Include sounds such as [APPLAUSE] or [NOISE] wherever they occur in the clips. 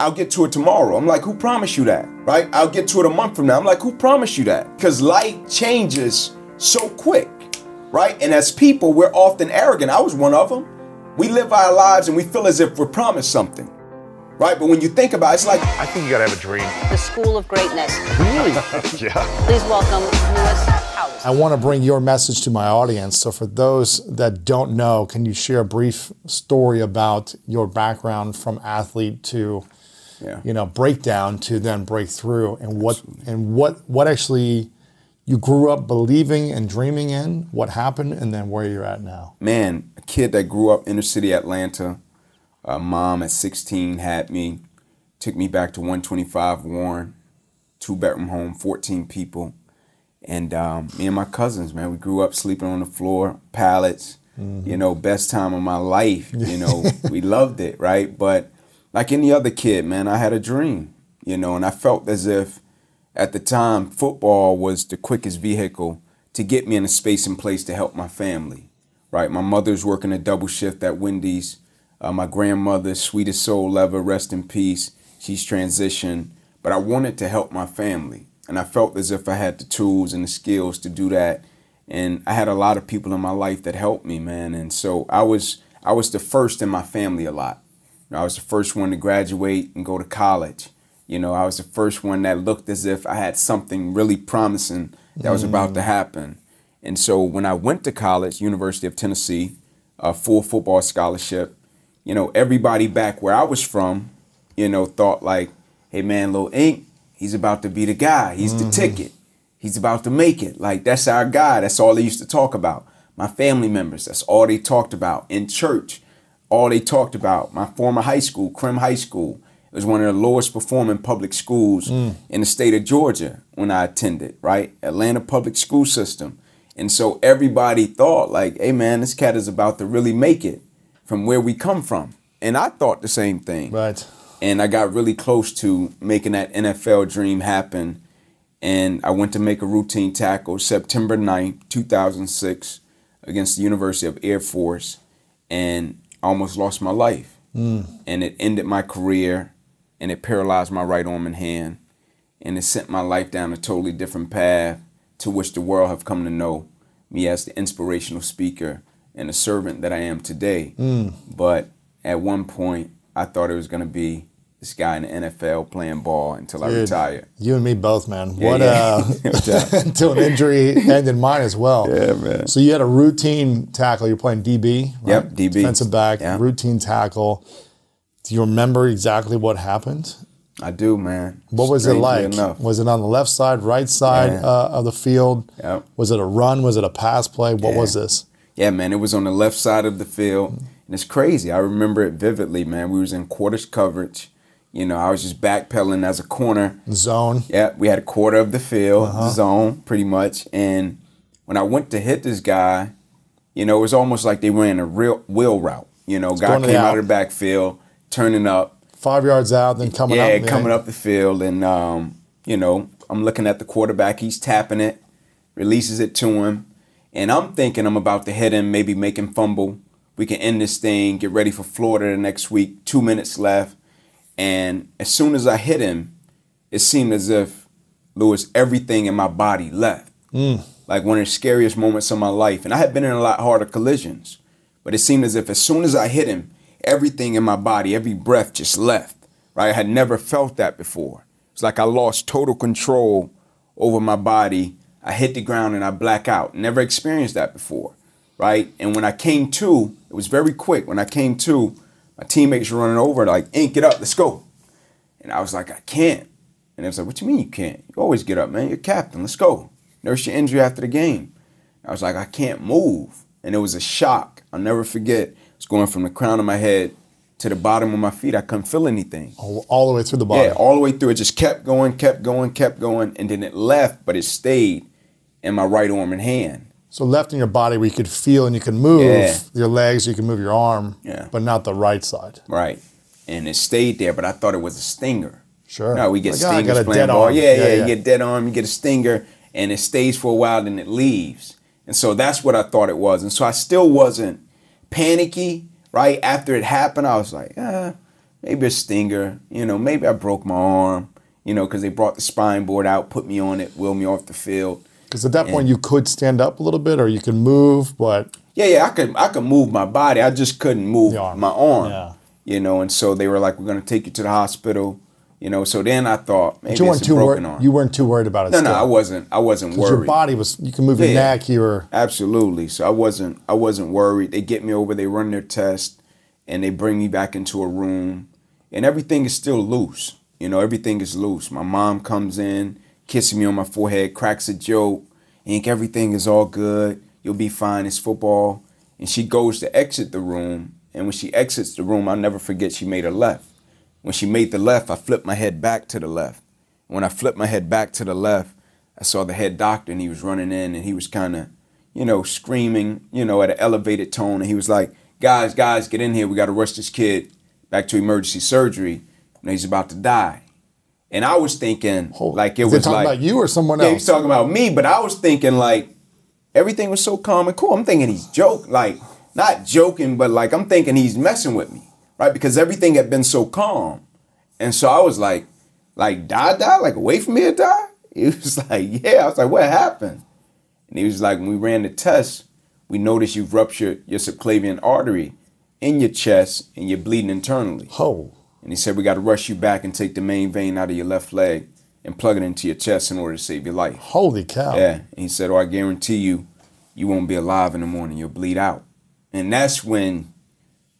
I'll get to it tomorrow. I'm like, who promised you that? Right? I'll get to it a month from now. I'm like, who promised you that? Because life changes so quick, right? And as people, we're often arrogant. I was one of them. We live our lives and we feel as if we're promised something, right? But when you think about it, it's like, I think you gotta have a dream. The School of Greatness. Really? [LAUGHS] yeah. Please welcome Lewis Howes. I want to bring your message to my audience. So, for those that don't know, can you share a brief story about your background from athlete to, yeah. you know, breakdown to then break through and what and what what actually you grew up believing and dreaming in, what happened, and then where you're at now. man, a kid that grew up inner city Atlanta. A mom at 16 had me, took me back to 125 Warren, two bedroom home, 14 people. And um, me and my cousins, man, we grew up sleeping on the floor, pallets, you know, best time of my life. You know, [LAUGHS] we loved it, right? But like any other kid, man, I had a dream, you know, and I felt as if at the time football was the quickest vehicle to get me in a space and place to help my family, right? My mother's working a double shift at Wendy's. Uh, my grandmother, sweetest soul ever, rest in peace. She's transitioned, but I wanted to help my family, and I felt as if I had the tools and the skills to do that. And I had a lot of people in my life that helped me, man. And so I was I was the first in my family a lot. You know, I was the first one to graduate and go to college. You know, I was the first one that looked as if I had something really promising that was about to mm. happen. And so when I went to college, University of Tennessee, a full football scholarship, you know, everybody back where I was from, you know, thought like, hey man, Lil Ink, he's about to be the guy. He's the mm-hmm. ticket. He's about to make it. Like that's our guy. That's all they used to talk about. My family members, that's all they talked about. In church, all they talked about. My former high school, Crim High School. It was one of the lowest performing public schools mm. in the state of Georgia when I attended, right? Atlanta public school system. And so everybody thought like, hey man, this cat is about to really make it from where we come from. And I thought the same thing. Right. And I got really close to making that NFL dream happen. And I went to make a routine tackle September 9th, 2006, against the University of Air Force. And I almost lost my life. Mm. And it ended my career and it paralyzed my right arm and hand. And it sent my life down a totally different path to which the world have come to know me as the inspirational speaker and the servant that I am today. Mm. But at one point, I thought it was going to be this guy in the NFL playing ball until I retire. You and me both, man. Yeah, what yeah. uh [LAUGHS] [LAUGHS] until an injury ended mine as well. Yeah, man. So you had a routine tackle. You're playing DB, right? Yep, DB. Defensive back, Yeah. routine tackle. Do you remember exactly what happened? I do, man. What was it like? Enough. Was it on the left side, right side uh, of the field? Yep. Was it a run? Was it a pass play? What was this? Yeah, man, it was on the left side of the field. And it's crazy. I remember it vividly, man. We was in quarters coverage. You know, I was just backpedaling as a corner. Zone. Yeah, we had a quarter of the field, Uh-huh. zone, pretty much. And when I went to hit this guy, you know, it was almost like they ran a real wheel route. You know, guy to the came out out. of the backfield, turning up, Five yards out, then coming yeah, up. coming up the field, and um, you know, I'm looking at the quarterback. He's tapping it, releases it to him, and I'm thinking I'm about to hit him, maybe make him fumble. We can end this thing, get ready for Florida the next week. Two minutes left, and as soon as I hit him, it seemed as if Lewis, everything in my body left. Mm. Like one of the scariest moments of my life, and I had been in a lot harder collisions, but it seemed as if as soon as I hit him, everything in my body, every breath just left. Right? I had never felt that before. It's like I lost total control over my body. I hit the ground and I black out. Never experienced that before. Right? And when I came to, it was very quick. When I came to, my teammates were running over, like, ink it up, let's go. And I was like, I can't. And they was like, what you mean you can't? You always get up, man. You're captain. Let's go. Nurse your injury after the game. I was like, I can't move. And it was a shock. I'll never forget. It's going from the crown of my head to the bottom of my feet. I couldn't feel anything. all, all the way through the body. Yeah, all the way through. It just kept going, kept going, kept going. And then it left, but it stayed in my right arm and hand. So left in your body where you could feel and you can move Yeah. your legs, you can move your arm, Yeah. but not the right side. Right. And it stayed there, but I thought it was a stinger. Sure. No, we get Like, I stingers got a playing dead ball. arm. Yeah, Yeah, yeah. You get dead arm, you get a stinger, and it stays for a while, then it leaves. And so that's what I thought it was. And so I still wasn't panicky, right? After it happened, I was like, ah, maybe a stinger, you know, maybe I broke my arm, you know, because they brought the spine board out, put me on it, wheel me off the field. Because at that point you could stand up a little bit or you could move, but Yeah, yeah, I could I could move my body. I just couldn't move arm. my arm. Yeah. You know, and so they were like, "We're gonna take you to the hospital." You know, so then I thought maybe you weren't too broken worried. arm. You weren't too worried about it. no, no. I wasn't. I wasn't worried. Your body was. You can move your Yeah. neck. You were. Absolutely. So I wasn't I wasn't worried. They get me over, they run their test, and they bring me back into a room, and everything is still loose. You know, everything is loose. My mom comes in, kisses me on my forehead, cracks a joke, Ink, everything is all good. You'll be fine. It's football. And she goes to exit the room, and when she exits the room, I'll never forget she made a left. When she made the left, I flipped my head back to the left. When I flipped my head back to the left, I saw the head doctor and he was running in and he was kind of, you know, screaming, you know, at an elevated tone. And he was like, guys, guys, get in here. We got to rush this kid back to emergency surgery. And he's about to die. And I was thinking, like, it Is he was talking like, about you or someone yeah, else? he's talking about me, but I was thinking, like, everything was so calm and cool. I'm thinking he's joke, like, not joking, but like, I'm thinking he's messing with me, right? Because everything had been so calm. And so I was like, like, die, die? Like, wait for me to die? [LAUGHS] He was like, yeah. I was like, what happened? And he was like, when we ran the test, we noticed you've ruptured your subclavian artery in your chest and you're bleeding internally. Oh, And he said, we got to rush you back and take the main vein out of your left leg and plug it into your chest in order to save your life. holy cow! Yeah. And he said, oh, I guarantee you, you won't be alive in the morning. You'll bleed out. And that's when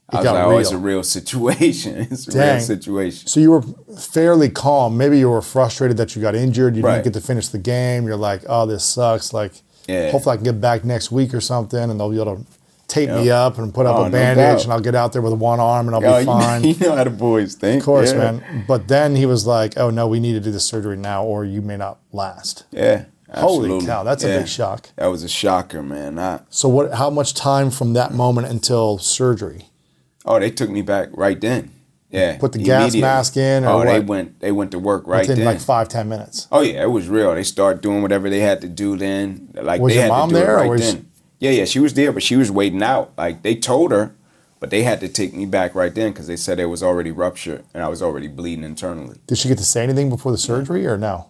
I was like, oh, it's a real. real situation. [LAUGHS] It's a Dang. real situation. So you were fairly calm. Maybe you were frustrated that you got injured. You Right. didn't get to finish the game. You're like, oh, this sucks. Like, Yeah. hopefully I can get back next week or something, and they'll be able to tape me up and put up Oh, a bandage, doubt. and I'll get out there with one arm and I'll Yo, be fine. [LAUGHS] you know how the boys think. Of course, yeah. man. But then he was like, "Oh no, we need to do the surgery now, or you may not last." Yeah. Holy cow, that's a big shock. That was a shocker, man. I, So, what? How much time from that moment until surgery? oh, they took me back right then. Yeah. Put the gas mask in, or oh, they went. They went to work right Within then. like five, ten minutes. Oh yeah, it was real. They started doing whatever they had to do then. Like Was they your had mom to do there, it or right was- then. Yeah, yeah, she was there, but she was waiting out. Like they told her, but they had to take me back right then because they said it was already ruptured and I was already bleeding internally. Did she get to say anything before the surgery, or no?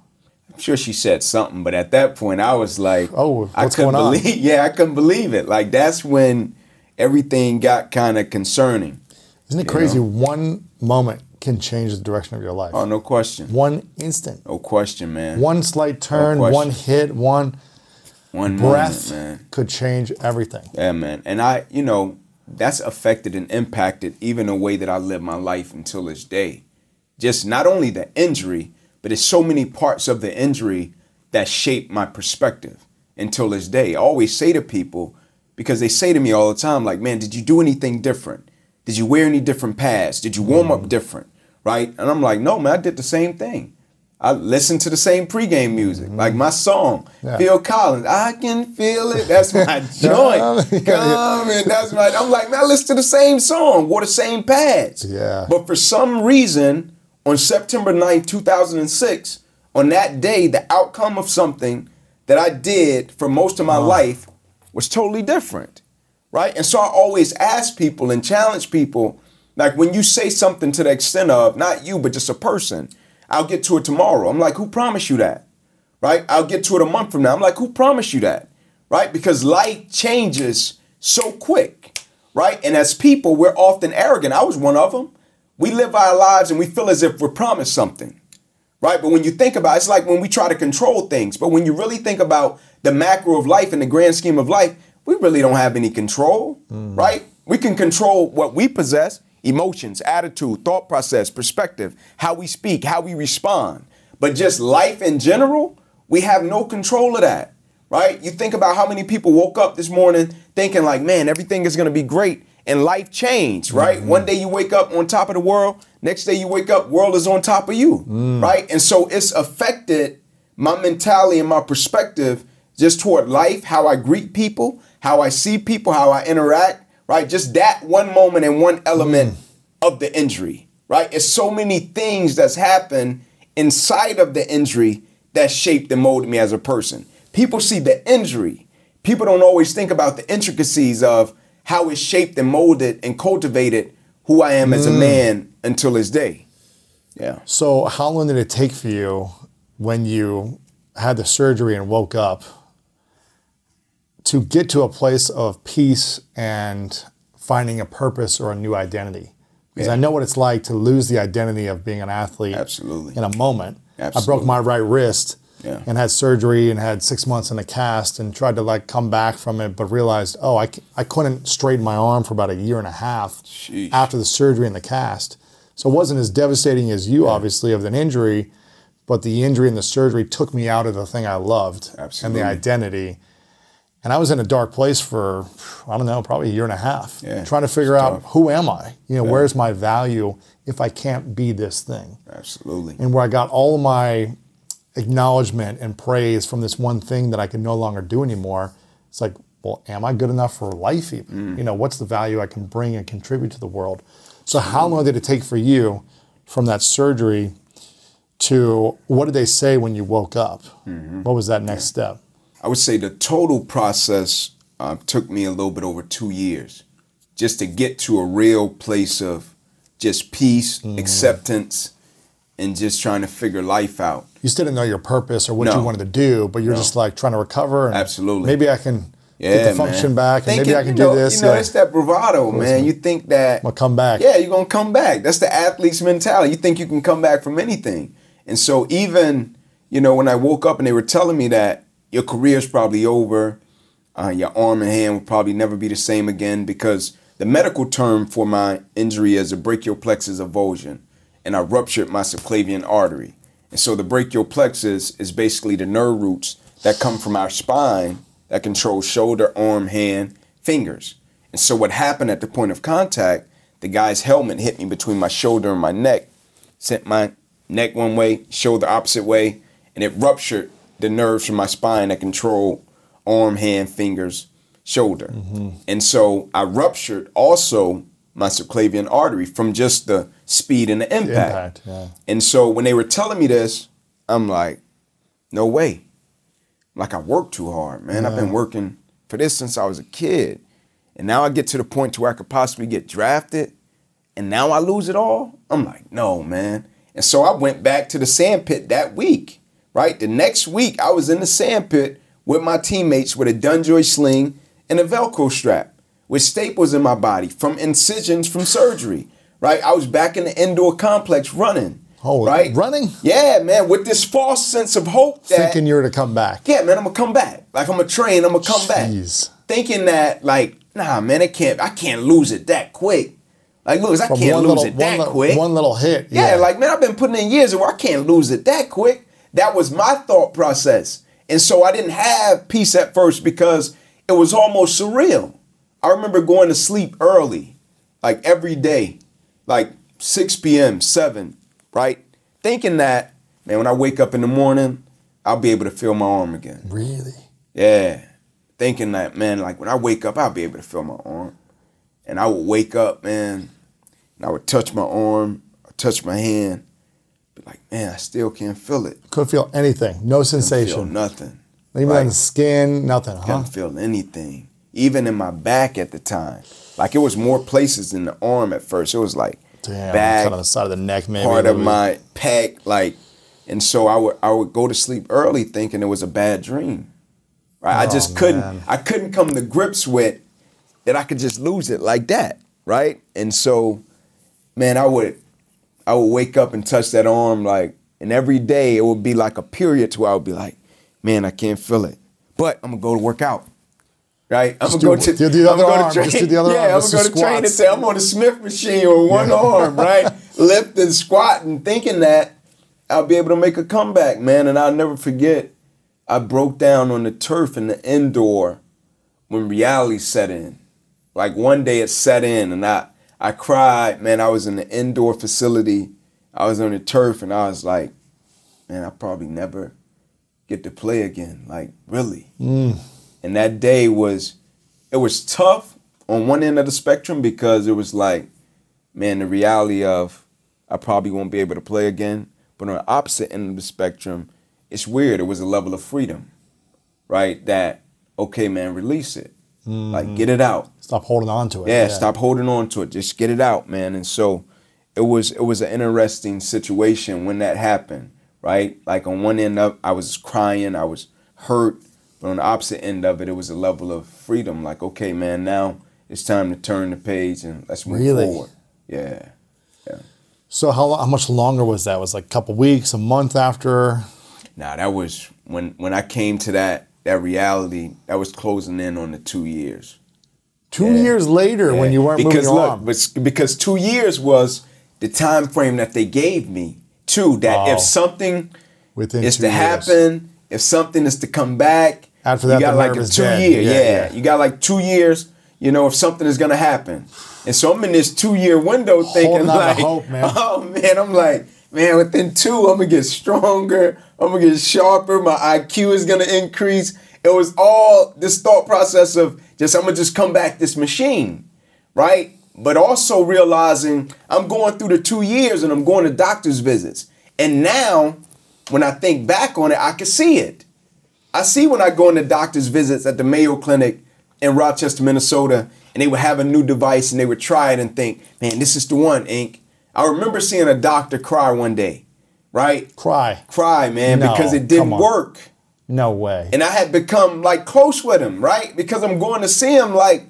I'm sure she said something, but at that point I was like, Oh, I what's couldn't going on? believe. [LAUGHS] Yeah, I couldn't believe it. Like that's when everything got kind of concerning. Isn't it crazy? One moment can change the direction of your life. Oh, no question, One instant, no question, man. one slight turn, question. one hit, one One breath moment, man. could change everything. Yeah, man. And I, you know, that's affected and impacted even the way that I live my life until this day. Just not only the injury, but it's so many parts of the injury that shape my perspective until this day. I always say to people, because they say to me all the time, like, man, did you do anything different? Did you wear any different pads? Did you warm up mm-hmm. different? Right? And I'm like, no, man, I did the same thing. I listen to the same pregame music, mm-hmm. like my song, Yeah. Phil Collins. I can feel it. That's my [LAUGHS] joint. Coming. That's my. I'm like, man, I listen to the same song, wore the same pads. Yeah. But for some reason, on September 9th, 2006, on that day, the outcome of something that I did for most of my uh-huh. life was totally different. Right? And so I always ask people and challenge people, like when you say something to the extent of, not you, but just a person, I'll get to it tomorrow. I'm like, who promised you that? Right? I'll get to it a month from now. I'm like, who promised you that? Right? Because life changes so quick. Right? And as people, we're often arrogant. I was one of them. We live our lives and we feel as if we're promised something right? But when you think about it, it's like when we try to control things. But when you really think about the macro of life and the grand scheme of life, we really don't have any control, mm. right? We can control what we possess emotions, attitude, thought process, perspective, how we speak, how we respond. But just life in general, we have no control of that, right? You think about how many people woke up this morning thinking, like, man, everything is gonna be great. And life changed, right? Mm-hmm. One day you wake up on top of the world, next day you wake up, world is on top of you, mm. right? And so it's affected my mentality and my perspective just toward life, how I greet people, how I see people, how I interact, right? Just that one moment and one element of the injury, right? It's so many things that's happened inside of the injury that shaped and molded me as a person. People see the injury. People don't always think about the intricacies of how it shaped and molded and cultivated who I am as Mm. a man until this day. Yeah. So, how long did it take for you when you had the surgery and woke up to get to a place of peace and finding a purpose or a new identity? Because I know what it's like to lose the identity of being an athlete Absolutely. in a moment. I broke my right wrist Yeah. and had surgery and had six months in a cast and tried to like come back from it, but realized, oh, I, I couldn't straighten my arm for about a year and a half Sheesh. after the surgery and the cast. So it wasn't as devastating as you, obviously, of an injury, but the injury and the surgery took me out of the thing I loved Absolutely. and the identity. And I was in a dark place for, I don't know, probably a year and a half, Yeah, trying to figure out who am I? You know, where's my value if I can't be this thing? Absolutely. and where I got all of my acknowledgement and praise from this one thing that I can no longer do anymore. It's like, well, am I good enough for life even? Mm. You know, what's the value I can bring and contribute to the world? So how long did it take for you from that surgery to what did they say when you woke up? Mm-hmm. What was that next step? I would say the total process uh, took me a little bit over two years just to get to a real place of just peace, acceptance, and just trying to figure life out. You still didn't know your purpose or what you wanted to do, but you're No. just like trying to recover. And Absolutely. Maybe I can Yeah, get the function man. back, and maybe I can you know, do this. You know, yeah. it's that bravado, man. You think that I'll come back. Yeah, you're gonna come back. That's the athlete's mentality. You think you can come back from anything. And so even, you know, when I woke up and they were telling me that your career's probably over, uh, your arm and hand will probably never be the same again because the medical term for my injury is a brachial plexus avulsion, and I ruptured my subclavian artery. And so the brachial plexus is basically the nerve roots that come from our spine that control shoulder, arm, hand, fingers. And so what happened at the point of contact, the guy's helmet hit me between my shoulder and my neck, sent my neck one way, shoulder the opposite way, and it ruptured the nerves from my spine that control arm, hand, fingers, shoulder. Mm-hmm. And so I ruptured also my subclavian artery from just the speed and the impact. Impact, yeah. And so when they were telling me this, I'm like, no way. Like I worked too hard, man. I've been working for this since I was a kid. And now I get to the point to where I could possibly get drafted and now I lose it all. I'm like, no, man. And so I went back to the sand pit that week, right? The next week I was in the sand pit with my teammates with a DonJoy sling and a Velcro strap with staples in my body from incisions from surgery, right? I was back in the indoor complex running. Oh, right? running? Yeah, man, with this false sense of hope that Thinking you were to come back. yeah, man, I'm gonna come back. Like I'm gonna train, I'm gonna come Jeez. back. Thinking that, like, nah, man, it can't, I can't lose it that quick. Like, Lewis, I From can't lose little, it that little- quick. one little hit. yeah, like, man, I've been putting in years where I can't lose it that quick. That was my thought process. And so I didn't have peace at first because it was almost surreal. I remember going to sleep early, like every day, like 6 p.m., 7, right? Thinking that, man, when I wake up in the morning, I'll be able to feel my arm again. really. Yeah. Thinking that, man, like when I wake up, I'll be able to feel my arm. And I would wake up, man, and I would touch my arm, touch my hand, be like, man, I still can't feel it. Couldn't feel anything. No sensation. nothing. Even Like, on the skin, nothing, huh? Couldn't feel anything. Even in my back at the time. Like it was more places than the arm at first. It was like Damn. back, kind of the side of the neck, maybe. part of my pec, like, and so I would I would go to sleep early thinking it was a bad dream. Right? I just Oh, couldn't man. I couldn't come to grips with that I could just lose it like that. Right? And so, man, I would I would wake up and touch that arm like, and every day it would be like a period to where I would be like, man, I can't feel it. But I'm gonna go to work out. Right? I'm gonna go to do the other arm, to just do the other yeah, arm, I'm gonna go to train and say I'm on the Smith machine with one arm, right? [LAUGHS] Lifting, squatting, thinking that I'll be able to make a comeback, man. And I'll never forget, I broke down on the turf in the indoor when reality set in. Like one day it set in and I I cried, man. I was in the indoor facility. I was on the turf and I was like, man, I probably never get to play again. Like, really. Mm. And that day was it was tough on one end of the spectrum because it was like, man, the reality of I probably won't be able to play again. But on the opposite end of the spectrum, it's weird. It was a level of freedom, right? That, okay, man, release it. Like get it out. Stop holding on to it. Yeah, stop holding on to it. Just get it out, man. And so it was it was an interesting situation when that happened, right? Like on one end of I was crying, I was hurt, but on the opposite end of it, it was a level of freedom. Like, okay, man, now it's time to turn the page and let's move Really? forward. Yeah. Yeah. So how, how much longer was that? Was it like a couple weeks, a month after? Now that was when when I came to that that reality, that was closing in on the two years. Two Yeah. years later, when you weren't because moving look, but- because two years was the time frame that they gave me too. That Wow. if something Within is to years. happen, if something is to come back, After you that, got the like a two dead. year, Yeah, yeah, yeah. You got like two years. You know, if something is gonna happen, and so I'm in this two year window thinking Holding on like, hope, man. [LAUGHS] oh man, I'm like, man, within two, I'm gonna get stronger. I'm gonna get sharper. My IQ is gonna increase. It was all this thought process of just I'm gonna just come back this machine, right? But also realizing I'm going through the two years and I'm going to doctor's visits. And now, when I think back on it, I can see it. I see when I go into doctor's visits at the Mayo Clinic in Rochester, Minnesota, and they would have a new device and they would try it and think, man, this is the one, Ink. I remember seeing a doctor cry one day, right? Cry. Cry, man, No, because it didn't work. No way. And I had become like close with him, right? Because I'm going to see him like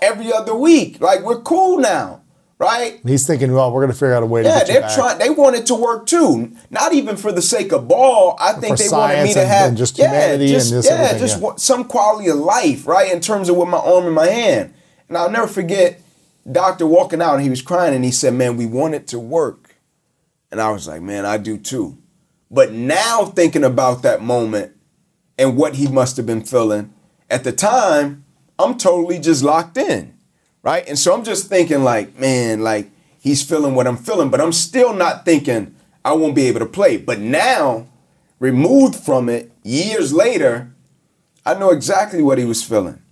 every other week. Like we're cool now, right? He's thinking, well, we're going to figure out a way to Yeah, they're trying. They want it to work too. Not even for the sake of ball. I think for they wanted me to and- have and just yeah, just, and this, yeah, just yeah. some quality of life, right? In terms of with my arm in my hand. And I'll never forget, doctor walking out and he was crying and he said, "Man, we want it to work." And I was like, "Man, I do too." But now thinking about that moment and what he must have been feeling at the time, I'm totally just locked in, right? And so I'm just thinking like, man, like he's feeling what I'm feeling, but I'm still not thinking I won't be able to play. But now, removed from it, years later, I know exactly what he was feeling.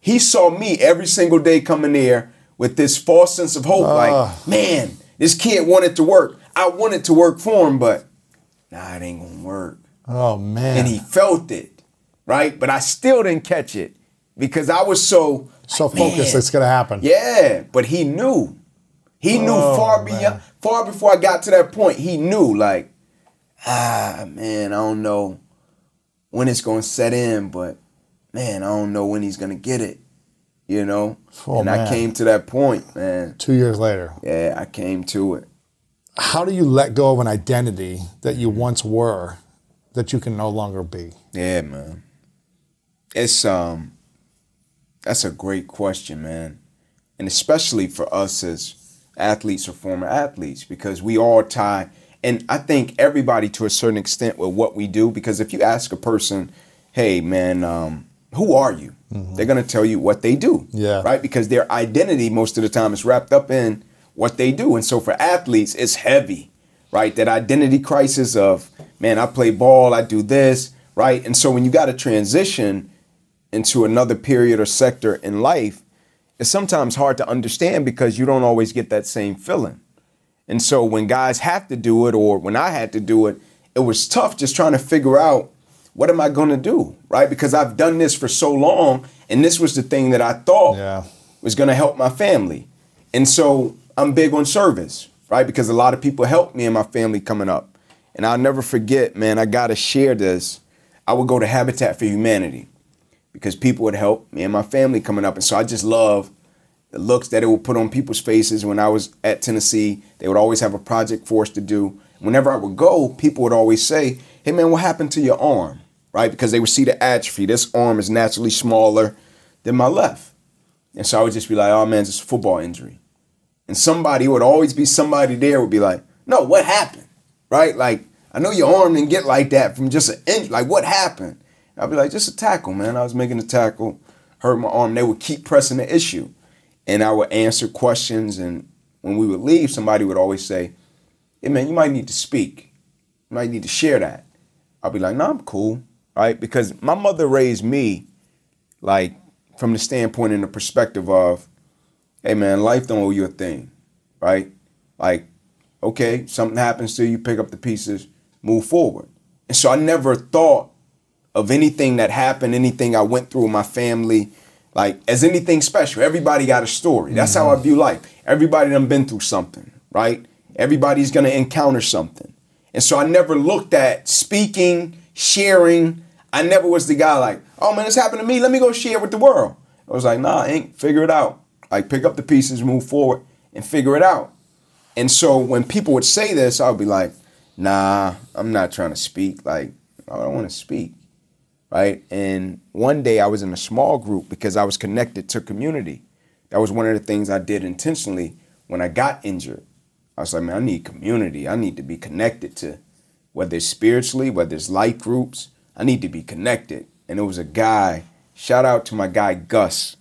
He saw me every single day coming there with this false sense of hope, Ah. like, man, this kid wanted to work. I wanted to work for him, but nah, it ain't gonna work oh, man. and he felt it, right? But I still didn't catch it because I was so so like, focused, man. it's to happen. Yeah, but he knew. He knew Oh, far man. beyond, far before I got to that point. He knew, like, ah, man, I don't know when it's gonna set in, but man, I don't know when he's gonna get it. You know, Oh, and I came to that point, man. Two years later. Yeah, I came to it. How do you let go of an identity that you once were that you can no longer be? Yeah, man. It's um that's a great question, man. And especially for us as athletes or former athletes because we all tie and I think everybody to a certain extent with what we do because if you ask a person, "Hey, man, um who are you?" They're going to tell you what they do. Yeah. Right? Because their identity most of the time is wrapped up in what they do. And so for athletes, it's heavy, right? That identity crisis of, man, I play ball, I do this, right? And so when you got to transition into another period or sector in life, it's sometimes hard to understand because you don't always get that same feeling. And so when guys have to do it, or when I had to do it, it was tough just trying to figure out what am I going to do, right? Because I've done this for so long, and this was the thing that I thought Yeah. was going to help my family. And so I'm big on service, right? Because a lot of people helped me and my family coming up. And I'll never forget, man, I got to share this. I would go to Habitat for Humanity because people would help me and my family coming up. And so I just love the looks that it would put on people's faces when I was at Tennessee. They would always have a project for us to do. Whenever I would go, people would always say, Hey man, what happened to your arm? Right? Because they would see the atrophy. This arm is naturally smaller than my left. And so I would just be like, oh man, it's a football injury. And somebody would always be somebody there would be like, no, what happened? Right? Like, I know your arm didn't get like that from just an injury. Like, what happened? I'd be like, just a tackle, man. I was making a tackle, hurt my arm. They would keep pressing the issue. And I would answer questions. And when we would leave, somebody would always say, hey man, you might need to speak. You might need to share that. I'll be like, no, I'm cool. Right? Because my mother raised me like from the standpoint and the perspective of, hey man, life don't owe you a thing, right? Like, okay, something happens to you, pick up the pieces, move forward. And so I never thought of anything that happened, anything I went through with my family, like as anything special. Everybody got a story. That's how I mm-hmm. view life. Everybody done been through something, right? Everybody's gonna encounter something. And so I never looked at speaking, sharing. I never was the guy like, oh man, this happened to me. Let me go share with the world. I was like, nah, ain't figure it out. Like pick up the pieces, move forward, and figure it out. And so when people would say this, I would be like, nah, I'm not trying to speak. Like, I don't want to hmm. speak. Right. And one day I was in a small group because I was connected to community. That was one of the things I did intentionally when I got injured. I was like, man, I need community. I need to be connected to whether it's spiritually, whether it's light groups. I need to be connected. And it was a guy, shout out to my guy Gus,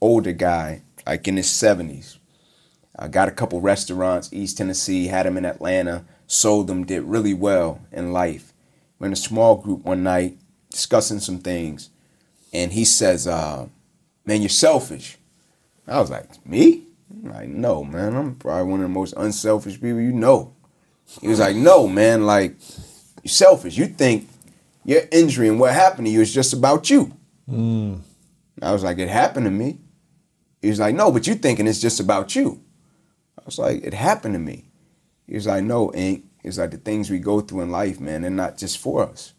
older guy, like in his 70s. I got a couple restaurants, East Tennessee, had him in Atlanta, sold them, did really well in life. We're in a small group one night discussing some things, and he says, uh, Man, you're selfish. I was like, Me? I'm like, no, man, I'm probably one of the most unselfish people you know. He was like, No, man, like, you're selfish. You think your injury and what happened to you is just about you. I was like, It happened to me. He was like, No, but you're thinking it's just about you. I was like, It happened to me. He was like, No, Ink. It's like the things we go through in life, man, they're not just for us,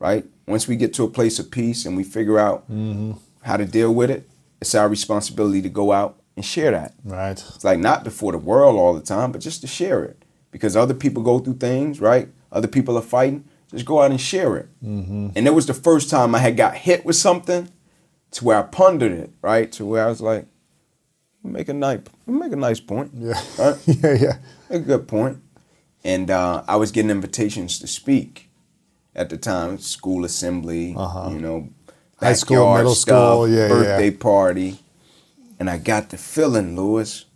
right? Once we get to a place of peace and we figure out mm-hmm. how to deal with it, it's our responsibility to go out and share that. Right. It's like not before the world all the time, but just to share it. Because other people go through things, right? Other people are fighting. Just go out and share it. Mm-hmm. And it was the first time I had got hit with something to where I pondered it, right? To where I was like, make a nice, make a nice point. Yeah. Right? [LAUGHS] yeah, yeah. a good point. And uh, I was getting invitations to speak at the time, school assembly, you know, Uh-huh. High school, middle stuff, school, yeah, yeah. birthday party. And I got the feeling, Lewis,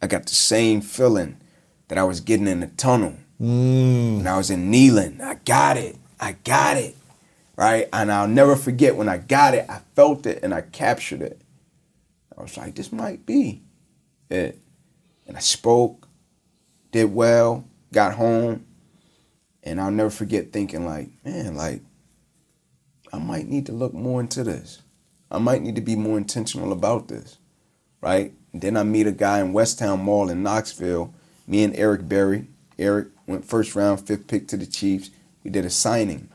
I got the same feeling that I was getting in the tunnel. Mm. And I was in kneeling. I got it. I got it. Right? And I'll never forget when I got it, I felt it and I captured it. I was like, this might be it. And I spoke, did well, got home, and I'll never forget thinking like, man, like, I might need to look more into this. I might need to be more intentional about this. Right? And then I meet a guy in West Town Mall in Knoxville. Me and Eric Berry. Eric went first round, fifth pick to the Chiefs. We did a signing.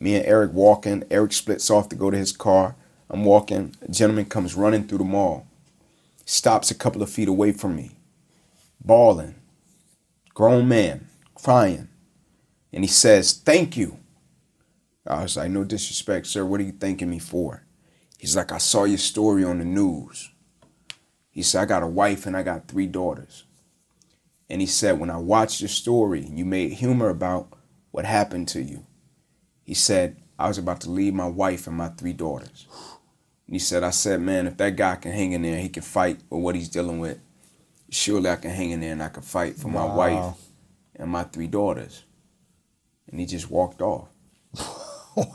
Me and Eric walking. Eric splits off to go to his car. I'm walking. A gentleman comes running through the mall. Stops a couple of feet away from me. Bawling. Grown man. Crying. And he says, Thank you. I was like, No disrespect, sir. What are you thanking me for? He's like, I saw your story on the news. He said, I got a wife and I got three daughters. And he said, when I watched your story, you made humor about what happened to you. He said, I was about to leave my wife and my three daughters. And he said, I said, man, if that guy can hang in there, he can fight with what he's dealing with. Surely I can hang in there and I can fight for my Wow. wife and my three daughters. And he just walked off. [LAUGHS]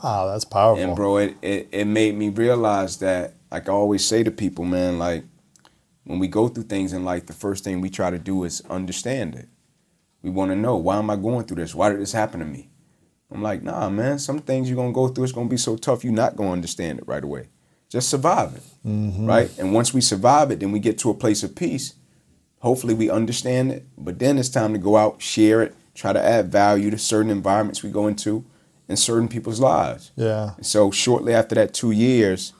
Wow, that's powerful. And bro, it, it it made me realize that, like I always say to people, man, like when we go through things in life, the first thing we try to do is understand it. We want to know why am I going through this? Why did this happen to me? I'm like, nah, man. Some things you're gonna go through, it's gonna be so tough, you're not gonna understand it right away. Just survive it, mm-hmm. right? And once we survive it, then we get to a place of peace. Hopefully, we understand it. But then it's time to go out, share it, try to add value to certain environments we go into, in certain people's lives. yeah. And so shortly after that two years,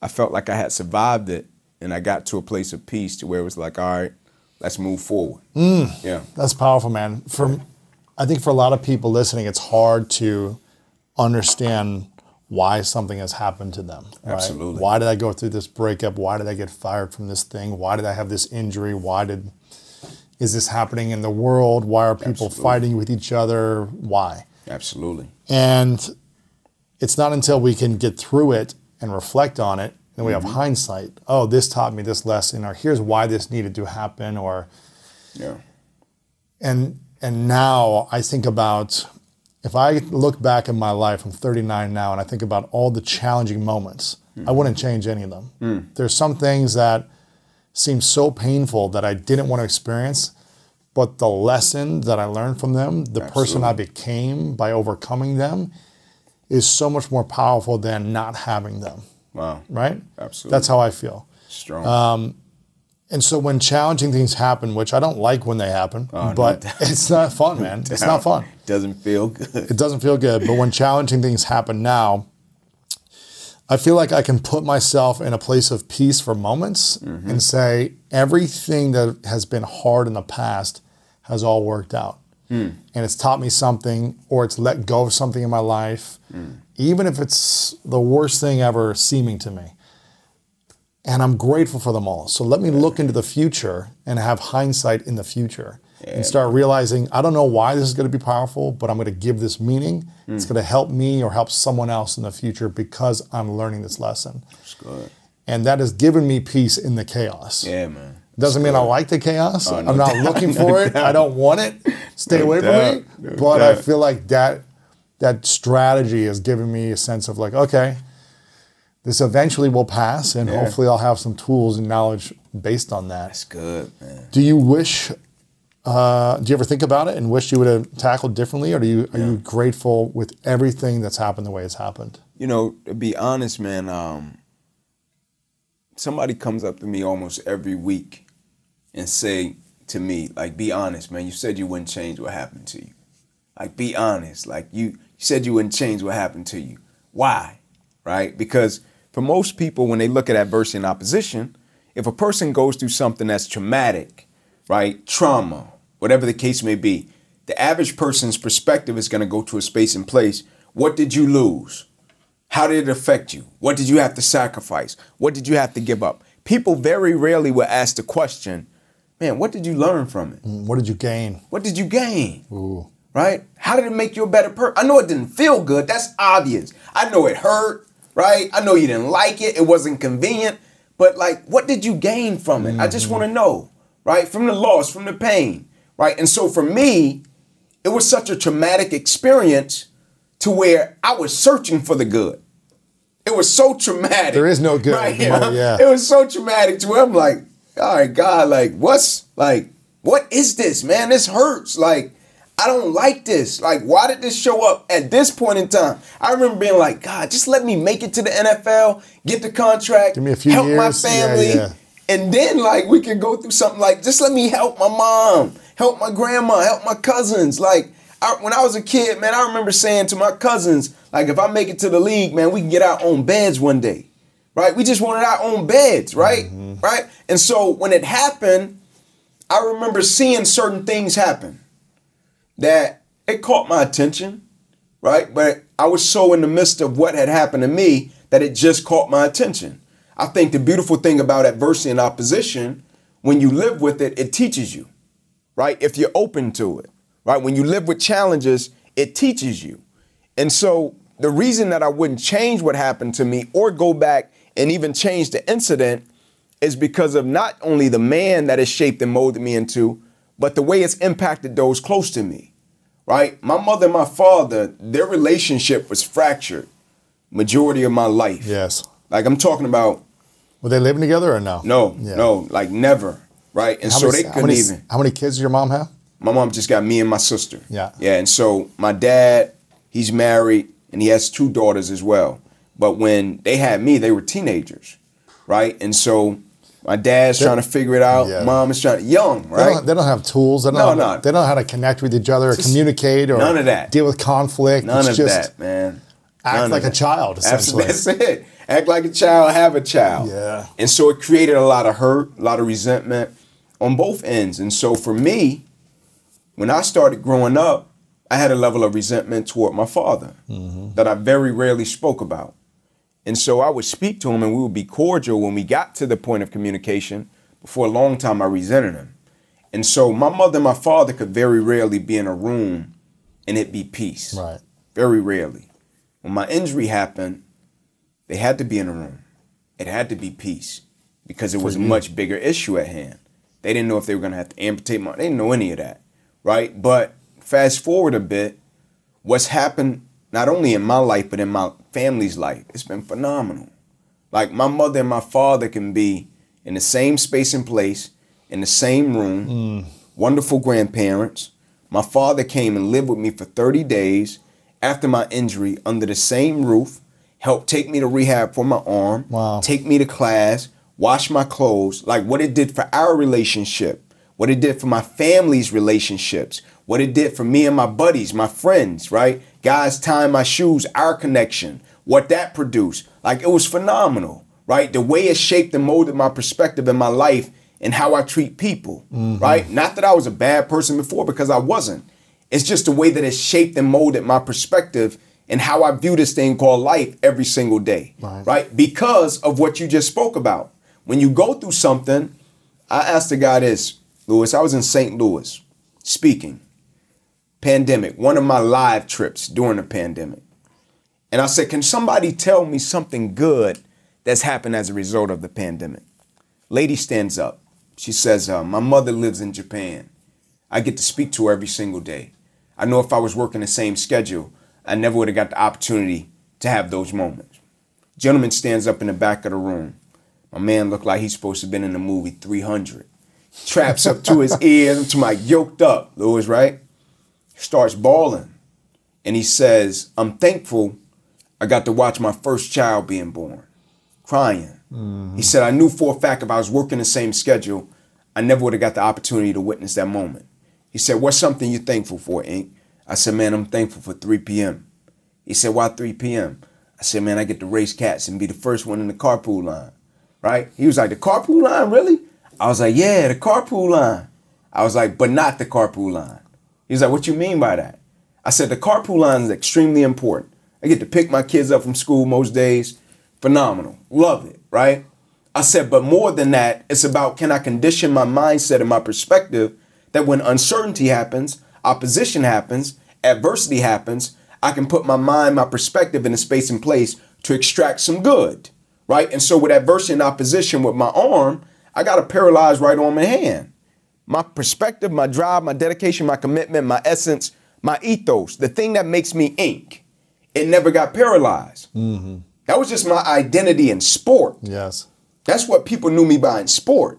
I felt like I had survived it and I got to a place of peace to where it was like, all right, let's move forward. Mm. Yeah. That's powerful, man. For I think for a lot of people listening, it's hard to understand why something has happened to them. right? Absolutely. Why did I go through this breakup? Why did I get fired from this thing? Why did I have this injury? Why did is this happening in the world? Why are people Absolutely. fighting with each other? Why? Absolutely. And it's not until we can get through it and reflect on it and we have mm-hmm. hindsight. Oh, this taught me this lesson, or here's why this needed to happen, or Yeah. and and now I think about if I look back in my life, I'm 39 now, and I think about all the challenging moments, I wouldn't change any of them. Hmm. There's some things that seem so painful that I didn't want to experience, but the lesson that I learned from them, the person I became by overcoming them, is so much more powerful than not having them. Wow. right? Absolutely. That's how I feel. Strong. Um, And so when challenging things happen, which I don't like when they happen, Oh, but doubt. it's not fun, [LAUGHS] man. It's not fun. Doesn't feel good. It doesn't feel good. But when challenging things happen now, I feel like I can put myself in a place of peace for moments mm-hmm. and say everything that has been hard in the past has all worked out. Hmm. And it's taught me something or it's let go of something in my life, hmm. even if it's the worst thing ever seeming to me. And I'm grateful for them all. So let me look into the future and have hindsight in the future and start realizing I don't know why this is going to be powerful, but I'm going to give this meaning. It's hmm. going to help me or help someone else in the future because I'm learning this lesson. That's good. And that has given me peace in the chaos. Yeah, man. Doesn't mean I like the chaos. Oh, no I'm not doubt, looking [LAUGHS] no for it. I don't want it. Stay No away doubt, from me. no but I feel like that that strategy has given me a sense of like, okay, this eventually will pass, and Yeah. hopefully I'll have some tools and knowledge based on that. That's good, man. Do you wish? Uh, do you ever think about it and wish you would have tackled differently, or do you are you grateful with everything that's happened the way it's happened? You know, to be honest, man, um, somebody comes up to me almost every week and say to me, like, be honest, man, you said you wouldn't change what happened to you. Like, be honest. Like, you, you said you wouldn't change what happened to you. Why? Right? Because for most people, when they look at adversity and opposition, if a person goes through something that's traumatic, right, trauma, whatever the case may be, the average person's perspective is going to go to a space and place. What did you lose? How did it affect you? What did you have to sacrifice? What did you have to give up? People very rarely will ask the question, man, what did you learn from it? Mm, what did you gain? What did you gain? Ooh. Right? How did it make you a better person? I know it didn't feel good. That's obvious. I know it hurt, right? I know you didn't like it. It wasn't convenient. But like, what did you gain from it? I just mm-hmm. want to know, right? From the loss, from the pain, right? And so for me, it was such a traumatic experience to where I was searching for the good. It was so traumatic. There is no good. Right? Yeah, [LAUGHS] yeah. It was so traumatic to where I'm like, all right, God, like, what's like, what is this, man? This hurts. Like, I don't like this. Like, why did this show up at this point in time? I remember being like, God, just let me make it to the NFL, get the contract, Give me a few help my years. Yeah, family, yeah. and then like we can go through something like just let me help my mom, help my grandma, help my cousins. Like I, when I was a kid, man, I remember saying to my cousins, like if I make it to the league, man, we can get our own beds one day, right? We just wanted our own beds, right? Mm-hmm. Right? And so when it happened, I remember seeing certain things happen that it caught my attention, right? But I was so in the midst of what had happened to me that it just caught my attention. I think the beautiful thing about adversity and opposition, when you live with it, it teaches you, right? If you're open to it, right? When you live with challenges, it teaches you. And so the reason that I wouldn't change what happened to me or go back and even change the incident is because of not only the man that has shaped and molded me into, but the way it's impacted those close to me, right? My mother and my father, their relationship was fractured majority of my life. Yes. Like I'm talking about, Were they living together or no? no, Yeah. no, like never, right? And How so many, they couldn't many, even. How many kids does your mom have? My mom just got me and my sister. Yeah. Yeah, and so my dad, he's married and he has two daughters as well. But when they had me, they were teenagers, right? And so my dad's trying to figure it out. Yeah. Mom is trying young, They, right? don't, they don't have tools. They don't, No, have, no. they don't know how to connect with each other or Just communicate or none of that. deal with conflict. None it's of just, that, man. act None like a child, [LAUGHS] essentially. Absolutely. That's it. Act like a child, have a child. Yeah. And so it created a lot of hurt, a lot of resentment on both ends. And so for me, when I started growing up, I had a level of resentment toward my father Mm-hmm. that I very rarely spoke about. And so I would speak to him and we would be cordial when we got to the point of communication. But for a long time, I resented him. And so my mother and my father could very rarely be in a room and it be peace. Right. Very rarely. When my injury happened, they had to be in a room. It had to be peace because it was a much bigger issue at hand. They didn't know if they were going to have to amputate my. They didn't know any of that, right? But fast forward a bit, what's happened not only in my life but in my family's life, it's been phenomenal. Like my mother and my father can be in the same space and place, in the same room, mm. wonderful grandparents. My father came and lived with me for 30 days after my injury under the same roof. helped take me to rehab for my arm, Wow. take me to class, wash my clothes, like what it did for our relationship, what it did for my family's relationships, what it did for me and my buddies, my friends, right? Guys tying my shoes, our connection, what that produced. Like it was phenomenal, right? The way it shaped and molded my perspective in my life and how I treat people, mm-hmm. right? Not that I was a bad person before because I wasn't. It's just the way that it shaped and molded my perspective and how I view this thing called life every single day, Right. right? Because of what you just spoke about. When you go through something, I asked the guy this, Lewis, I was in St. Louis speaking, pandemic, one of my live trips during the pandemic. And I said, Can somebody tell me something good that's happened as a result of the pandemic? Lady stands up. She says, uh, My mother lives in Japan. I get to speak to her every single day. I know if I was working the same schedule, I never would have got the opportunity to have those moments. Gentleman stands up in the back of the room. My man looked like he's supposed to have been in the movie 300. Traps up to his [LAUGHS] ears, to my yoked up, Lewis, right? Starts bawling. And he says, I'm thankful I got to watch my first child being born. Crying. Mm-hmm. He said, I knew for a fact if I was working the same schedule, I never would have got the opportunity to witness that moment. He said, What's something you're thankful for, Ink? I said, Man, I'm thankful for 3 p.m. He said, Why 3 p.m.? I said, Man, I get to race cats and be the first one in the carpool line. Right? He was like, The carpool line, really? I was like, Yeah, the carpool line. I was like, But not the carpool line. He was like, What you mean by that? I said, The carpool line is extremely important. I get to pick my kids up from school most days. Phenomenal. Love it, right? I said, but more than that, it's about can I condition my mindset and my perspective that when uncertainty happens, opposition happens, adversity happens, I can put my mind, my perspective in a space and place to extract some good, right? And so with adversity and opposition with my arm, I got a paralyzed right arm and hand. My perspective, my drive, my dedication, my commitment, my essence, my ethos, the thing that makes me ink, it never got paralyzed. Mm-hmm. That was just my identity in sport. Yes. That's what people knew me by in sport.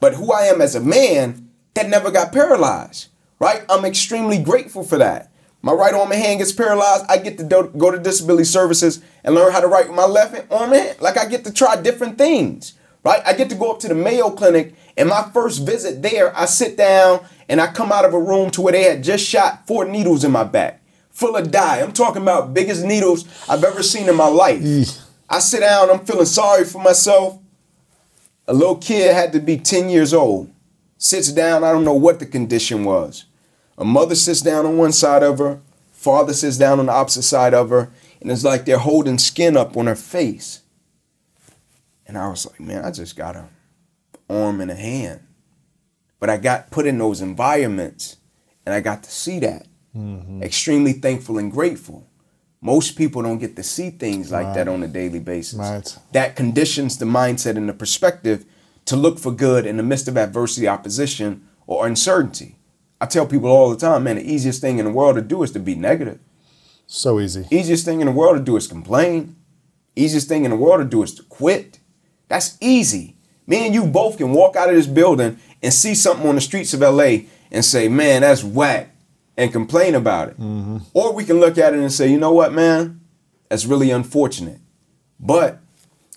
But who I am as a man, that never got paralyzed, right? I'm extremely grateful for that. My right arm and hand gets paralyzed. I get to do- go to disability services and learn how to write with my left arm and hand. Like I get to try different things, right? I get to go up to the Mayo Clinic and my first visit there, I sit down and I come out of a room to where they had just shot four needles in my back, full of dye. I'm talking about biggest needles I've ever seen in my life. Eesh. I sit down, I'm feeling sorry for myself. A little kid had to be 10 years old. Sits down, I don't know what the condition was. A mother sits down on one side of her, father sits down on the opposite side of her, and it's like they're holding skin up on her face. And I was like, man, I just got a arm and a hand. But I got put in those environments and I got to see that. Mm-hmm. Extremely thankful and grateful. Most people don't get to see things like that on a daily basis. Right. That conditions the mindset and the perspective to look for good in the midst of adversity, opposition, or uncertainty. I tell people all the time, man, the easiest thing in the world to do is to be negative. So easy. Easiest thing in the world to do is complain. Easiest thing in the world to do is to quit. That's easy. Me and you both can walk out of this building and see something on the streets of LA and say, man, that's whack, and complain about it. Mm-hmm. Or we can look at it and say, you know what, man, that's really unfortunate. But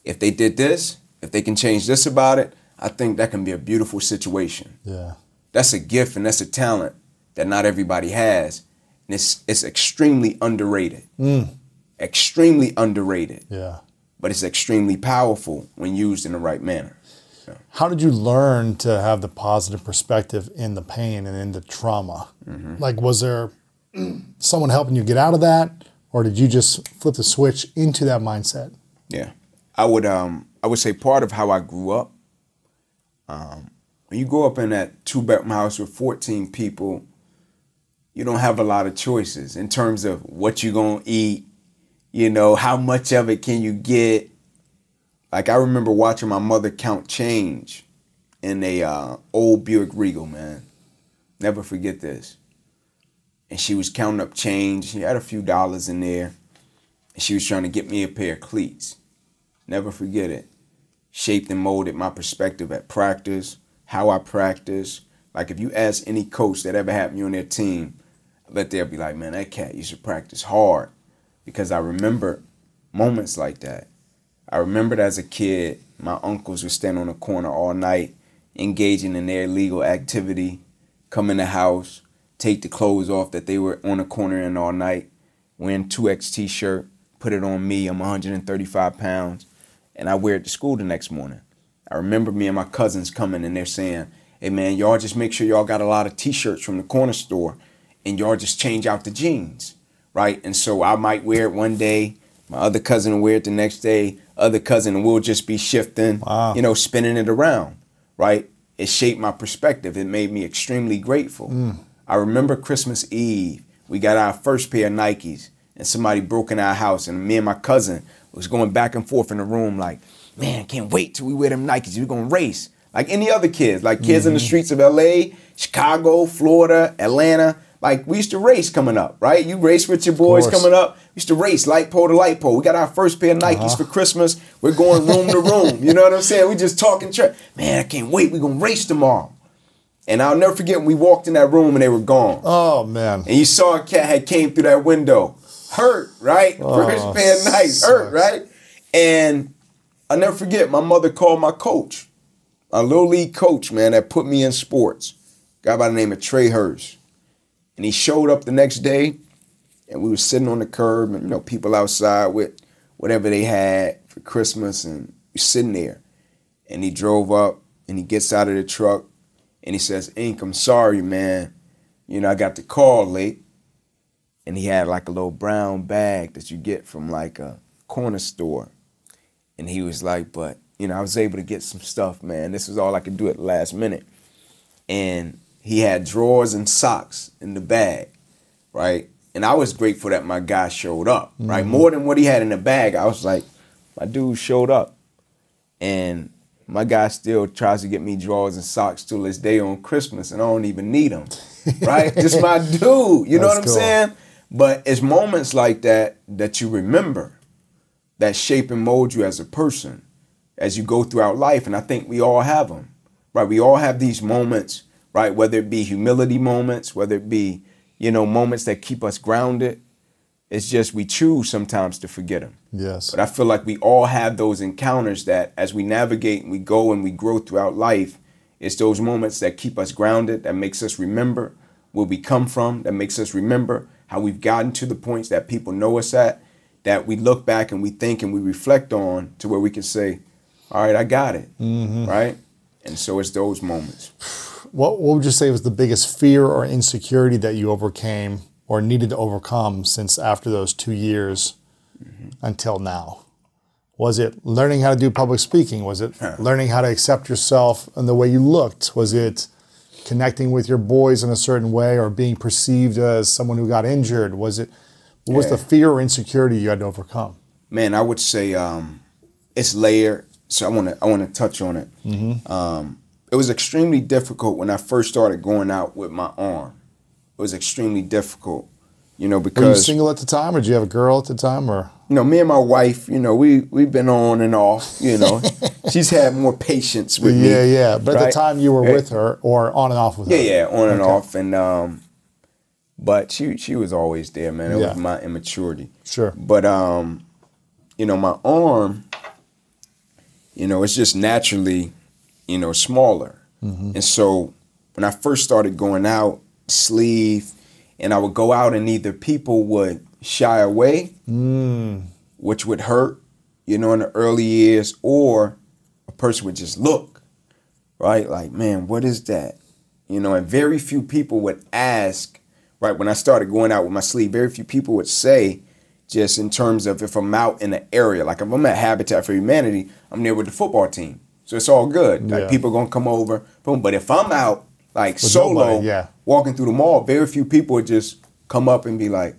if they did this, if they can change this about it, I think that can be a beautiful situation. Yeah. That's a gift and that's a talent that not everybody has. And it's it's extremely underrated. Mm. Extremely underrated. Yeah. But it's extremely powerful when used in the right manner. How did you learn to have the positive perspective in the pain and in the trauma? Like, was there [CLEARS THROAT] someone helping you get out of that, or did you just flip the switch into that mindset? Yeah. I would um I would say part of how I grew up, um, when you grow up in that two bedroom house with 14 people, you don't have a lot of choices in terms of what you're gonna eat, you know, how much of it can you get. Like I remember watching my mother count change in a uh, old Buick Regal, man. Never forget this. And she was counting up change. She had a few dollars in there. And she was trying to get me a pair of cleats. Never forget it. Shaped and molded my perspective at practice, how I practice. Like if you ask any coach that ever had me on their team, I bet they'll be like, man, that cat used to practice hard. Because I remember moments like that. I remembered as a kid, my uncles would stand on the corner all night, engaging in their illegal activity, come in the house, take the clothes off that they were on the corner in all night, wearing 2X t shirt, put it on me. I'm 135 pounds, and I wear it to school the next morning. I remember me and my cousins coming and they're saying, hey man, y'all just make sure y'all got a lot of t shirts from the corner store and y'all just change out the jeans, right? And so I might wear it one day, my other cousin will wear it the next day, other cousin We'll just be shifting, Wow. you know, spinning it around, right? It shaped my perspective. It made me extremely grateful. Hmm. I remember Christmas Eve, we got our first pair of Nikes, and somebody broke in our house, and me and my cousin was going back and forth in the room, like, man, can't wait till we wear them Nikes. We're gonna race. Like any other kids, like kids in the mm-hmm. streets of LA, Chicago, Florida, Atlanta. Like we used to race coming up, right? You race with your boys coming up. We used to race light pole to light pole. We got our first pair of Nikes for Christmas. We're going room to room. You know what I'm saying? We just talking trash. Man, I can't wait. We're gonna race tomorrow. And I'll never forget when we walked in that room and they were gone. Oh man. And you saw a cat had came through that window. Hurt, right? First Oh, pair of Nikes, hurt, right? And I'll never forget, my mother called my coach, a little league coach, man, that put me in sports. Guy by the name of Trey Hurst. And he showed up the next day, and we were sitting on the curb, and you know, people outside with whatever they had for Christmas, and we sitting there. And he drove up, and he gets out of the truck, and he says, Ink, I'm sorry, man. You know, I got the call late. And he had like a little brown bag that you get from like a corner store. And he was like, but, you know, I was able to get some stuff, man. This was all I could do at the last minute. And he had drawers and socks in the bag, right? And I was grateful that my guy showed up, right? Mm-hmm. More than what he had in the bag. I was like, my dude showed up. And my guy still tries to get me drawers and socks till this day on Christmas, and I don't even need them, [LAUGHS] right? Just my dude. You know what I'm cool. saying? But it's moments like that that you remember that shape and mold you as a person as you go throughout life. And I think we all have them, right? We all have these moments, right? Whether it be humility moments, whether it be, you know, moments that keep us grounded. It's just we choose sometimes to forget them. Yes. But I feel like we all have those encounters that as we navigate and we go and we grow throughout life, it's those moments that keep us grounded, that makes us remember where we come from, that makes us remember how we've gotten to the points that people know us at, that we look back and we think and we reflect on to where we can say, all right, I got it. Mm-hmm. Right? And so it's those moments. What, what would you say was the biggest fear or insecurity that you overcame or needed to overcome since after those two years until now? Was it learning how to do public speaking? Was it learning how to accept yourself and the way you looked? Was it connecting with your boys in a certain way or being perceived as someone who got injured? Was it what was the fear or insecurity you had to overcome? Man, I would say um, it's layered. So I want to I want to touch on it. Um, it was extremely difficult when I first started going out with my arm. It was extremely difficult, you know, because. Were you single at the time or did you have a girl at the time or you know me and my wife, you know, we we've been on and off. You know, [LAUGHS] she's had more patience with me. Yeah, yeah. But at the time you were with her or on and off with Yeah, her. Yeah, yeah, on and Okay. off, and um, but she she was always there, man. It Yeah. was my immaturity. Sure. But um, you know, my arm, you know, it's just naturally, you know, smaller, mm-hmm. and so when I first started going out, sleeve, and I would go out, and either people would shy away, mm. which would hurt, you know, in the early years, or a person would just look, right? Like, man, what is that? You know, and very few people would ask, right? When I started going out with my sleeve, very few people would say, just in terms of if I'm out in an area, like if I'm at Habitat for Humanity, I'm there with the football team. So it's all good. Like Yeah. people gonna come over, boom. But if I'm out like With solo, nobody, yeah. walking through the mall, very few people would just come up and be like,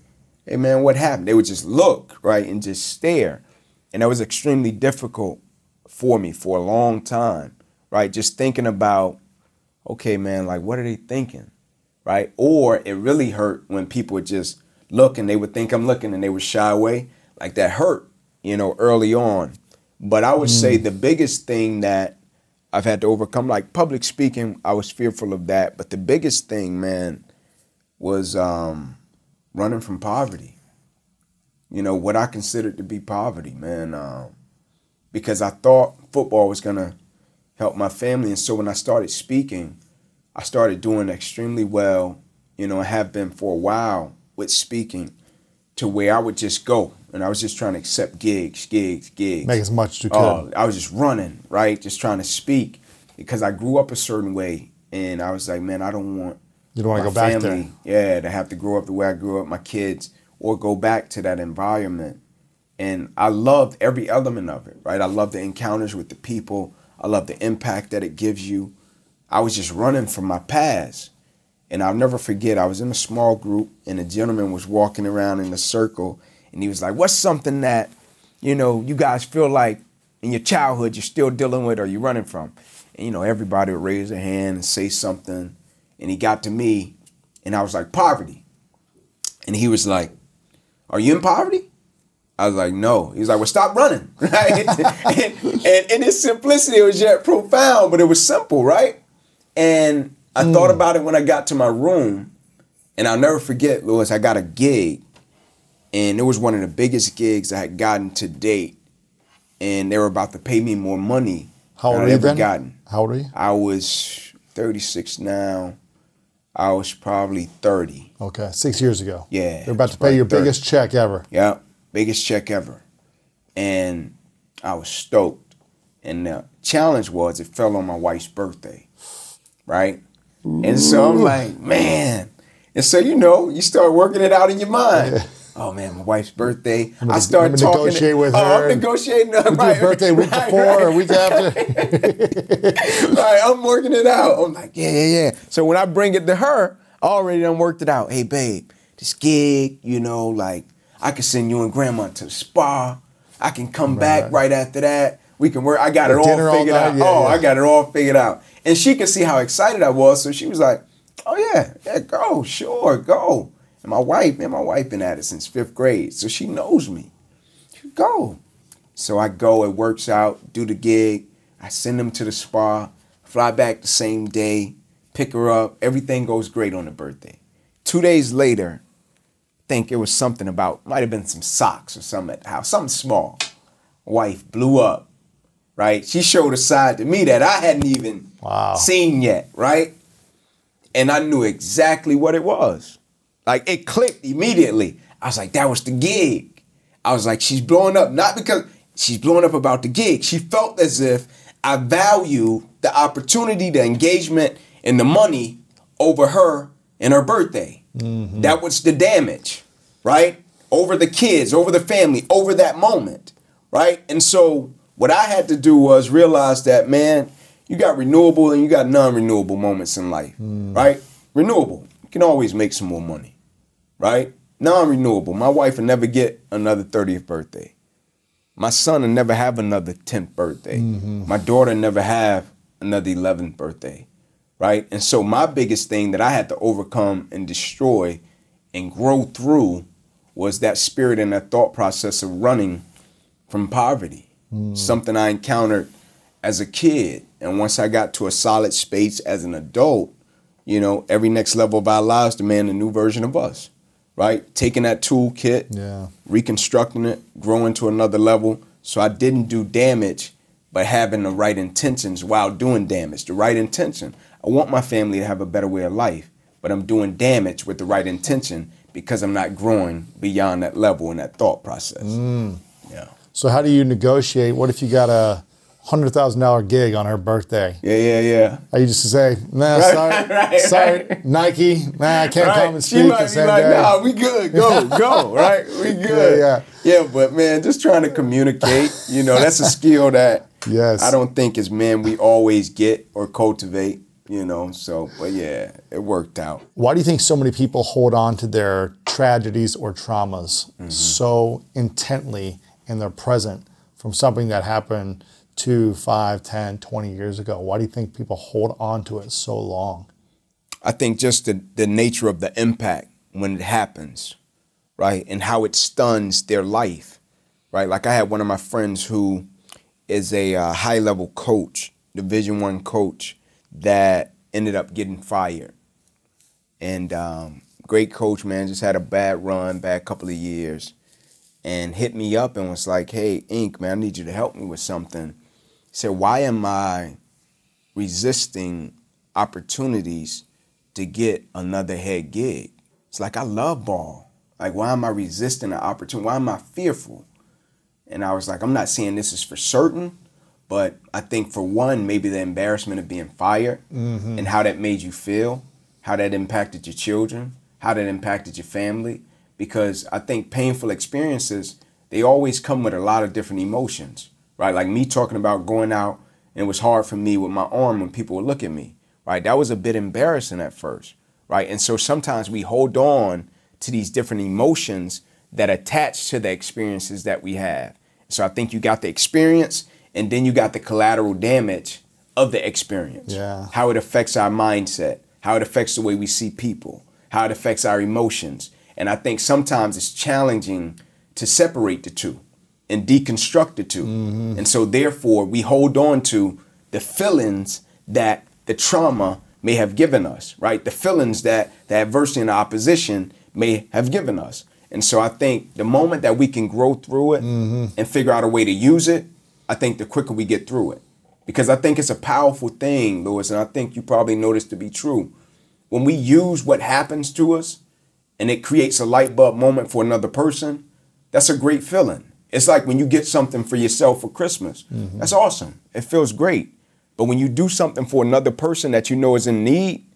"Hey man, what happened?" They would just look right and just stare, and that was extremely difficult for me for a long time, right? Just thinking about, okay, man, like what are they thinking, right? Or it really hurt when people would just look and they would think I'm looking and they would shy away, like that hurt, you know, early on. But I would say the biggest thing that I've had to overcome, like public speaking, I was fearful of that. But the biggest thing, man, was um, running from poverty. you know, what I considered to be poverty, man. Um, because I thought football was gonna help my family, and so when I started speaking, I started doing extremely well. You know, I have been for a while with speaking, to where I would just go and I was just trying to accept gigs, gigs, gigs. Make as much as you oh, could. Oh, I was just running, right? Just trying to speak because I grew up a certain way, and I was like, man, I don't want You don't my go back family, yeah, to have to grow up the way I grew up, my kids, or go back to that environment. And I loved every element of it, right? I love the encounters with the people. I love the impact that it gives you. I was just running from my past. And I'll never forget, I was in a small group and a gentleman was walking around in a circle and he was like, What's something that, you know, you guys feel like in your childhood you're still dealing with or you're running from? And, you know, everybody would raise their hand and say something. And he got to me and I was like, Poverty. And he was like, Are you in poverty? I was like, no. He was like, well, stop running, [LAUGHS] right? and, and in its simplicity, it was yet profound, but it was simple, right? And I thought mm. about it when I got to my room, and I'll never forget, Lewis, I got a gig, and it was one of the biggest gigs I had gotten to date, and they were about to pay me more money How old I'd ever then? gotten. How old are you? I was 36 now. I was probably 30. Okay, six years ago. Yeah, They're about to pay your 30. biggest check ever. Yeah, biggest check ever. And I was stoked. And the challenge was it fell on my wife's birthday, right? And so I'm like, man. And so you know, you start working it out in your mind. Oh man, my wife's birthday. I start let me talking. negotiate with oh, her I'm and negotiating. Do right, your birthday [LAUGHS] week right, before right. or week after. [LAUGHS] right, I'm working it out. I'm like, yeah, yeah, yeah. So when I bring it to her, I already done worked it out. Hey, babe, this gig, you know, like I can send you and grandma to the spa. I can come back right. after that. We can work. I got it all dinner all figured out. Yeah, oh, yeah. I got it all figured out. And she could see how excited I was. So she was like, oh, yeah, yeah, go, sure, go. And my wife, man, my wife been at it since fifth grade. So she knows me. She go. So I go, it works out, do the gig. I send them to the spa, fly back the same day, pick her up. Everything goes great on the birthday. Two days later, I think it was something about, might have been some socks or something at the house, something small. Wife blew up, right? She showed a side to me that I hadn't even Wow. seen yet, right? And I knew exactly what it was. Like it clicked immediately. I was like, that was the gig. I was like, she's blowing up, not because she's blowing up about the gig. She felt as if I value the opportunity, the engagement, and the money over her and her birthday. Mm-hmm. That was the damage, right? Over the kids, over the family, over that moment, right? And so what I had to do was realize that, man, you got renewable and you got non-renewable moments in life, mm. right? Renewable, you can always make some more money, right? Non-renewable, my wife will never get another 30th birthday. My son will never have another 10th birthday. Mm-hmm. My daughter never have another 11th birthday, right? And so my biggest thing that I had to overcome and destroy and grow through was that spirit and that thought process of running from poverty. Mm. Something I encountered as a kid. And once I got to a solid space as an adult, you know, every next level of our lives demand a new version of us, right? Taking that toolkit, Yeah. reconstructing it, growing to another level. So I didn't do damage, but having the right intentions while doing damage. The right intention. I want my family to have a better way of life, but I'm doing damage with the right intention because I'm not growing beyond that level in that thought process. Mm. Yeah. So how do you negotiate? What if you got a hundred thousand dollar gig on her birthday? Yeah, yeah, yeah. I used to say, nah, Right, sorry, [LAUGHS] right, sorry, right. Nike, nah, I can't come and She speak might the be like, day. nah, we good. Go, [LAUGHS] go, right? We good. yeah. Yeah, but man, just trying to communicate, you know, that's a skill that Yes. I don't think as men we always get or cultivate, you know. So, but yeah, it worked out. Why do you think so many people hold on to their tragedies or traumas Mm-hmm. so intently in their present from something that happened two, five, 10, 20 years ago? Why do you think people hold on to it so long? I think just the, the nature of the impact when it happens, right? And how it stuns their life, right? Like I had one of my friends who is a uh, high level coach, Division One coach, that ended up getting fired. And um, great coach, man, just had a bad run, bad couple of years. and hit me up and was like, "Hey, Ink, man, I need you to help me with something." Said, "Why am I resisting opportunities to get another head gig?" It's like I love ball. Like, why am I resisting an opportunity? Why am I fearful? And I was like, I'm not saying this is for certain, but I think for one, maybe the embarrassment of being fired mm-hmm. and how that made you feel, how that impacted your children, how that impacted your family. Because I think painful experiences, they always come with a lot of different emotions, right? Like me talking about going out and it was hard for me with my arm when people would look at me, right? That was a bit embarrassing at first, right? And so sometimes we hold on to these different emotions that attach to the experiences that we have. So I think you got the experience and then you got the collateral damage of the experience. Yeah. How it affects our mindset, how it affects the way we see people, how it affects our emotions. And I think sometimes it's challenging to separate the two and deconstruct the 2 mm-hmm. And so therefore we hold on to the feelings that the trauma may have given us, right? The feelings that the adversity and the opposition may have given us. And so I think the moment that we can grow through it mm-hmm. and figure out a way to use it, I think the quicker we get through it. Because I think it's a powerful thing, Lewis, and I think you probably noticed to be true. When we use what happens to us and it creates a light bulb moment for another person, that's a great feeling. It's like when you get something for yourself for Christmas. Mm-hmm. That's awesome. It feels great. But when you do something for another person that you know is in need,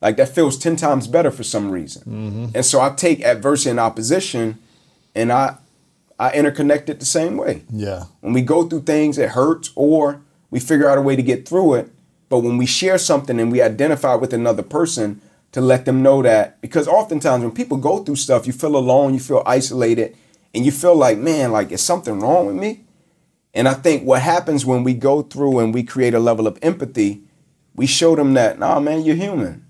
like that feels 10 times better for some reason. Mm-hmm. And so I take adversity and opposition and I I interconnect it the same way. Yeah. When we go through things, it hurts, or we figure out a way to get through it. But when we share something and we identify with another person to let them know that, because oftentimes when people go through stuff, you feel alone, you feel isolated, and you feel like, man, like, is something wrong with me? And I think what happens when we go through and we create a level of empathy, we show them that, nah, man, you're human.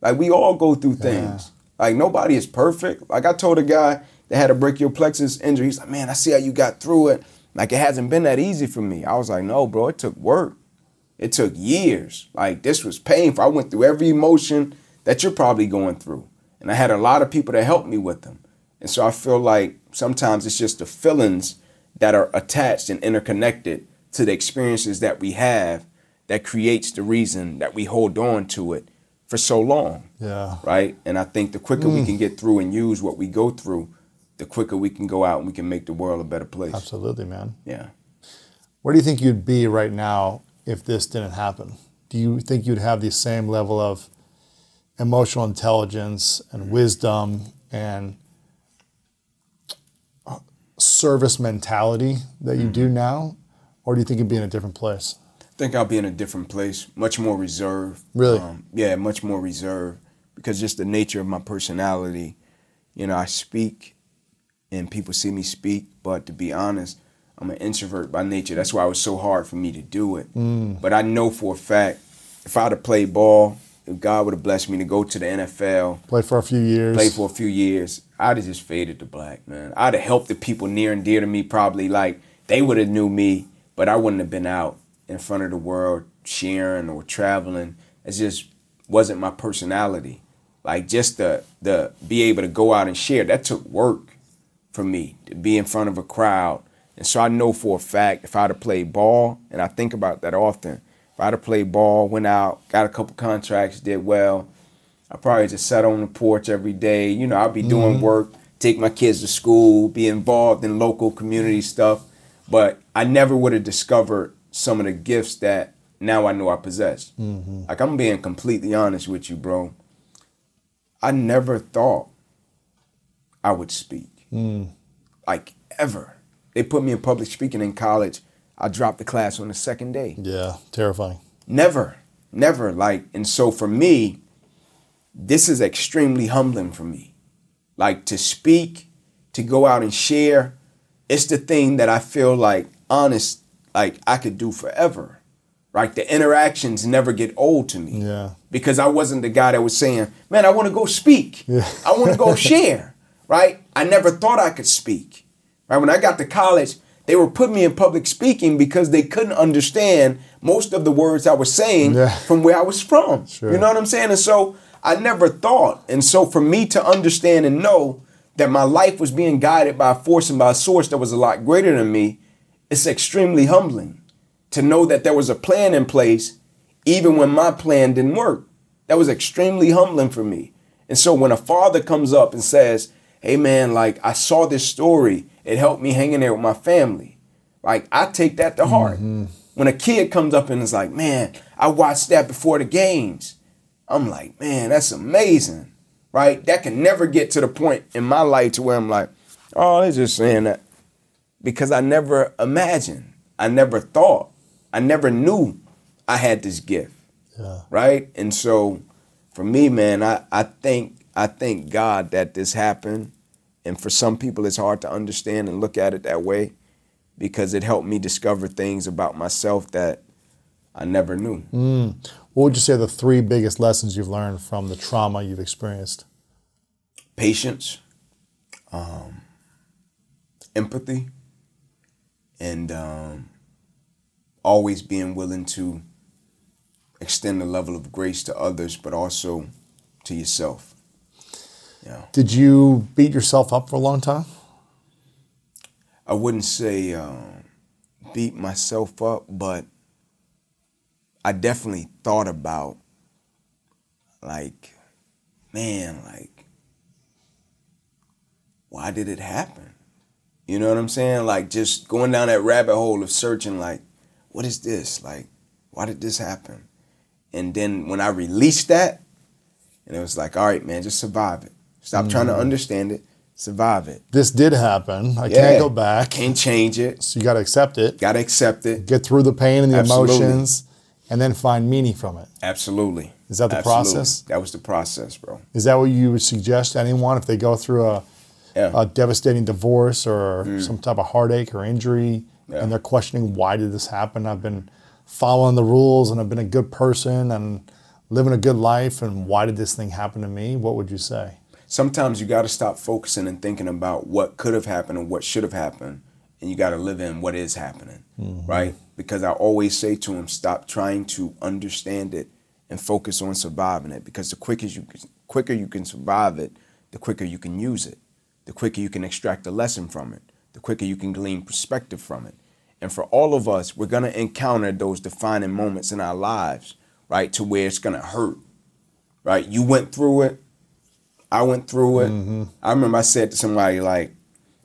Like, we all go through things. Like, nobody is perfect. Like, I told a guy that had a brachial plexus injury, he's like, man, I see how you got through it. Like, it hasn't been that easy for me. I was like, no, bro, it took work. It took years. Like, this was painful. I went through every emotion that you're probably going through. And I had a lot of people that helped me with them. And so I feel like sometimes it's just the feelings that are attached and interconnected to the experiences that we have that creates the reason that we hold on to it for so long. Yeah. Right? And I think the quicker we mm. can get through and use what we go through, the quicker we can go out and we can make the world a better place. Absolutely, man. Yeah. Where do you think you'd be right now if this didn't happen? Do you think you'd have the same level of emotional intelligence and mm. wisdom and service mentality that you do now? Or do you think you'd be in a different place? I think I'll be in a different place, much more reserved. Really? Um, yeah, much more reserved because just the nature of my personality. You know, I speak and people see me speak, but to be honest, I'm an introvert by nature. That's why it was so hard for me to do it. But I know for a fact, if I'd have played ball, God would have blessed me to go to the NFL, Play for a few years. play for a few years, I'd have just faded to black, man. I'd have helped the people near and dear to me probably like they would have knew me, but I wouldn't have been out in front of the world sharing or traveling. It just wasn't my personality. Like just the the be able to go out and share, that took work for me to be in front of a crowd. And so I know for a fact if I'd have played ball, and I think about that often, I'd have played ball, went out, got a couple contracts, did well, I probably just sat on the porch every day. You know, I'd be doing mm-hmm. work, take my kids to school, be involved in local community stuff. But I never would have discovered some of the gifts that now I know I possess. Mm-hmm. Like I'm being completely honest with you, bro. I never thought I would speak. Mm. Like ever. They put me in public speaking in college. I dropped the class on the second day. Yeah, terrifying. Never, never. Like, and so for me, this is extremely humbling for me. Like to speak, to go out and share, it's the thing that I feel like honest, like I could do forever. Right? The interactions never get old to me. Yeah. Because I wasn't the guy that was saying, man, I want to go speak. I want to go [LAUGHS] share. Right? I never thought I could speak. Right? When I got to college, they were putting me in public speaking because they couldn't understand most of the words I was saying Yeah. from where I was from. Sure. You know what I'm saying? And so I never thought. And so for me to understand and know that my life was being guided by a force and by a source that was a lot greater than me, it's extremely humbling to know that there was a plan in place even when my plan didn't work. That was extremely humbling for me. And so when a father comes up and says, Hey man, like I saw this story, it helped me hang in there with my family. Like I take that to heart. Mm-hmm. When a kid comes up and is like, Man, I watched that before the games. I'm like, man, that's amazing. Right? That can never get to the point in my life to where I'm like, oh, they're just saying that. Because I never imagined. I never thought. I never knew I had this gift Yeah. right? And so for me, man, I, I think I thank God that this happened. And for some people it's hard to understand and look at it that way because it helped me discover things about myself that I never knew. What would you say are the three biggest lessons you've learned from the trauma you've experienced? Patience, um, empathy, and um, always being willing to extend a level of grace to others, but also to yourself. Yeah. Did you beat yourself up for a long time? I wouldn't say um, beat myself up, but I definitely thought about like, man, like, why did it happen? You know what I'm saying? Like just going down that rabbit hole of searching, like, what is this? Like, why did this happen? And then when I released that, and it was like, all right, man, just survive it. Stop trying to understand it. Survive it. This did happen. I Yeah. can't go back. Can't change it. So you got to accept it, Gotta accept it. get through the pain and the Absolutely. emotions, and then find meaning from it. Absolutely. Is that the Absolutely. process? That was the process, bro. Is that what you would suggest to anyone if they go through a, Yeah. a devastating divorce or some type of heartache or injury Mm. Yeah. and they're questioning why did this happen? I've been following the rules and I've been a good person and living a good life and why did this thing happen to me? What would you say? Sometimes you gotta stop focusing and thinking about what could have happened and what should have happened, and you gotta live in what is happening, mm-hmm. right? Because I always say to him, stop trying to understand it and focus on surviving it. Because the quicker you quicker you can survive it, the quicker you can use it, the quicker you can extract a lesson from it, the quicker you can glean perspective from it. And for all of us, we're gonna encounter those defining moments in our lives, right? To where it's gonna hurt, right? You went through it. I went through it. Mm-hmm. I remember I said to somebody like,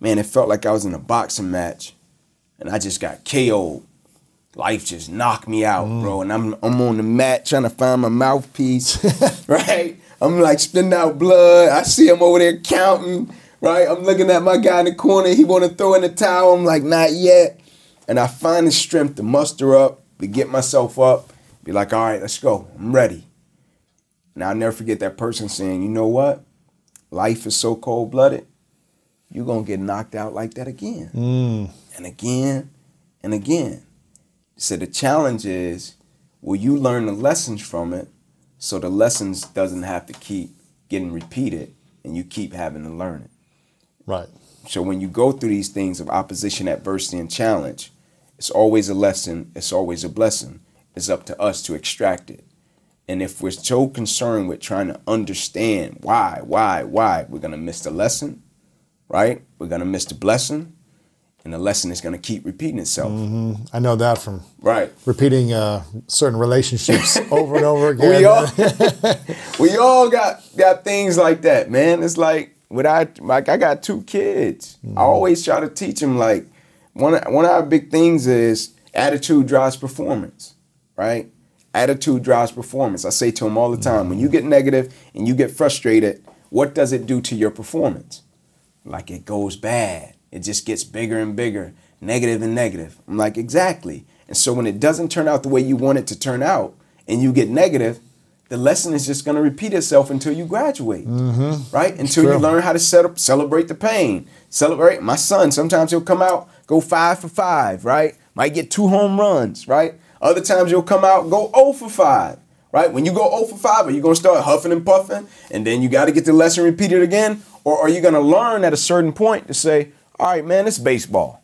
"Man, it felt like I was in a boxing match, and I just got KO'd. Life just knocked me out, mm. bro. And I'm I'm on the mat trying to find my mouthpiece, [LAUGHS] right? I'm like spitting out blood. I see him over there counting, right? I'm looking at my guy in the corner. He want to throw in the towel. I'm like, not yet. And I find the strength to muster up, to get myself up, be like, all right, let's go. I'm ready. And I'll never forget that person saying, you know what? Life is so cold blooded, you're going to get knocked out like that again. Mm. And again and again. So the challenge is, will you learn the lessons from it so the lessons doesn't have to keep getting repeated and you keep having to learn it? Right. So when you go through these things of opposition, adversity, and challenge, it's always a lesson, it's always a blessing. It's up to us to extract it. And if we're so concerned with trying to understand why, why, why, we're gonna miss the lesson, right? We're gonna miss the blessing, and the lesson is gonna keep repeating itself. I know that from Right. repeating uh, certain relationships [LAUGHS] over and over again. We all [LAUGHS] we all got got things like that, man. It's like what I like. I got two kids. I always try to teach them like one one of our big things is attitude drives performance, right? Attitude drives performance. I say to them all the time, when you get negative and you get frustrated, what does it do to your performance? Like it goes bad. It just gets bigger and bigger, negative and negative. I'm like, exactly. And so when it doesn't turn out the way you want it to turn out and you get negative, the lesson is just going to repeat itself until you graduate, mm-hmm. right? Until you learn how to set up, celebrate the pain. Celebrate. My son, sometimes he'll come out, go five for five, right? Might get two home runs, right? Other times you'll come out, go 0 for 5, right? When you go 0 for 5, are you going to start huffing and puffing and then you got to get the lesson repeated again? Or are you going to learn at a certain point to say, all right, man, it's baseball.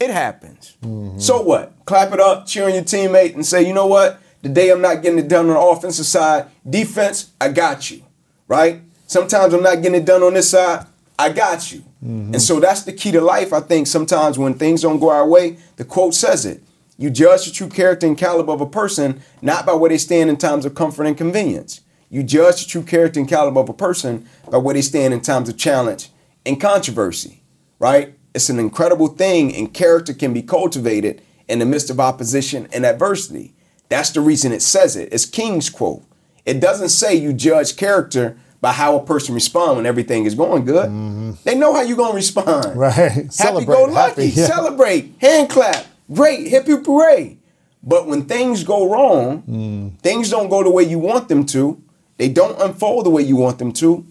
It happens. Mm-hmm. So what? Clap it up, cheer on your teammate, and say, you know what? Today I'm not getting it done on the offensive side. Defense, I got you. Right? Sometimes I'm not getting it done on this side. I got you. Mm-hmm. And so that's the key to life. I think sometimes when things don't go our way, the quote says it. You judge the true character and caliber of a person not by where they stand in times of comfort and convenience. You judge the true character and caliber of a person by where they stand in times of challenge and controversy, right? It's an incredible thing, and character can be cultivated in the midst of opposition and adversity. That's the reason it says it. It's King's quote. It doesn't say you judge character by how a person responds when everything is going good. Mm-hmm. They know how you're gonna respond. [LAUGHS] Right. Happy Celebrate, go lucky. happy, yeah. Celebrate. Hand clap. Great. Hip hip hooray. But when things go wrong, mm. things don't go the way you want them to. They don't unfold the way you want them to.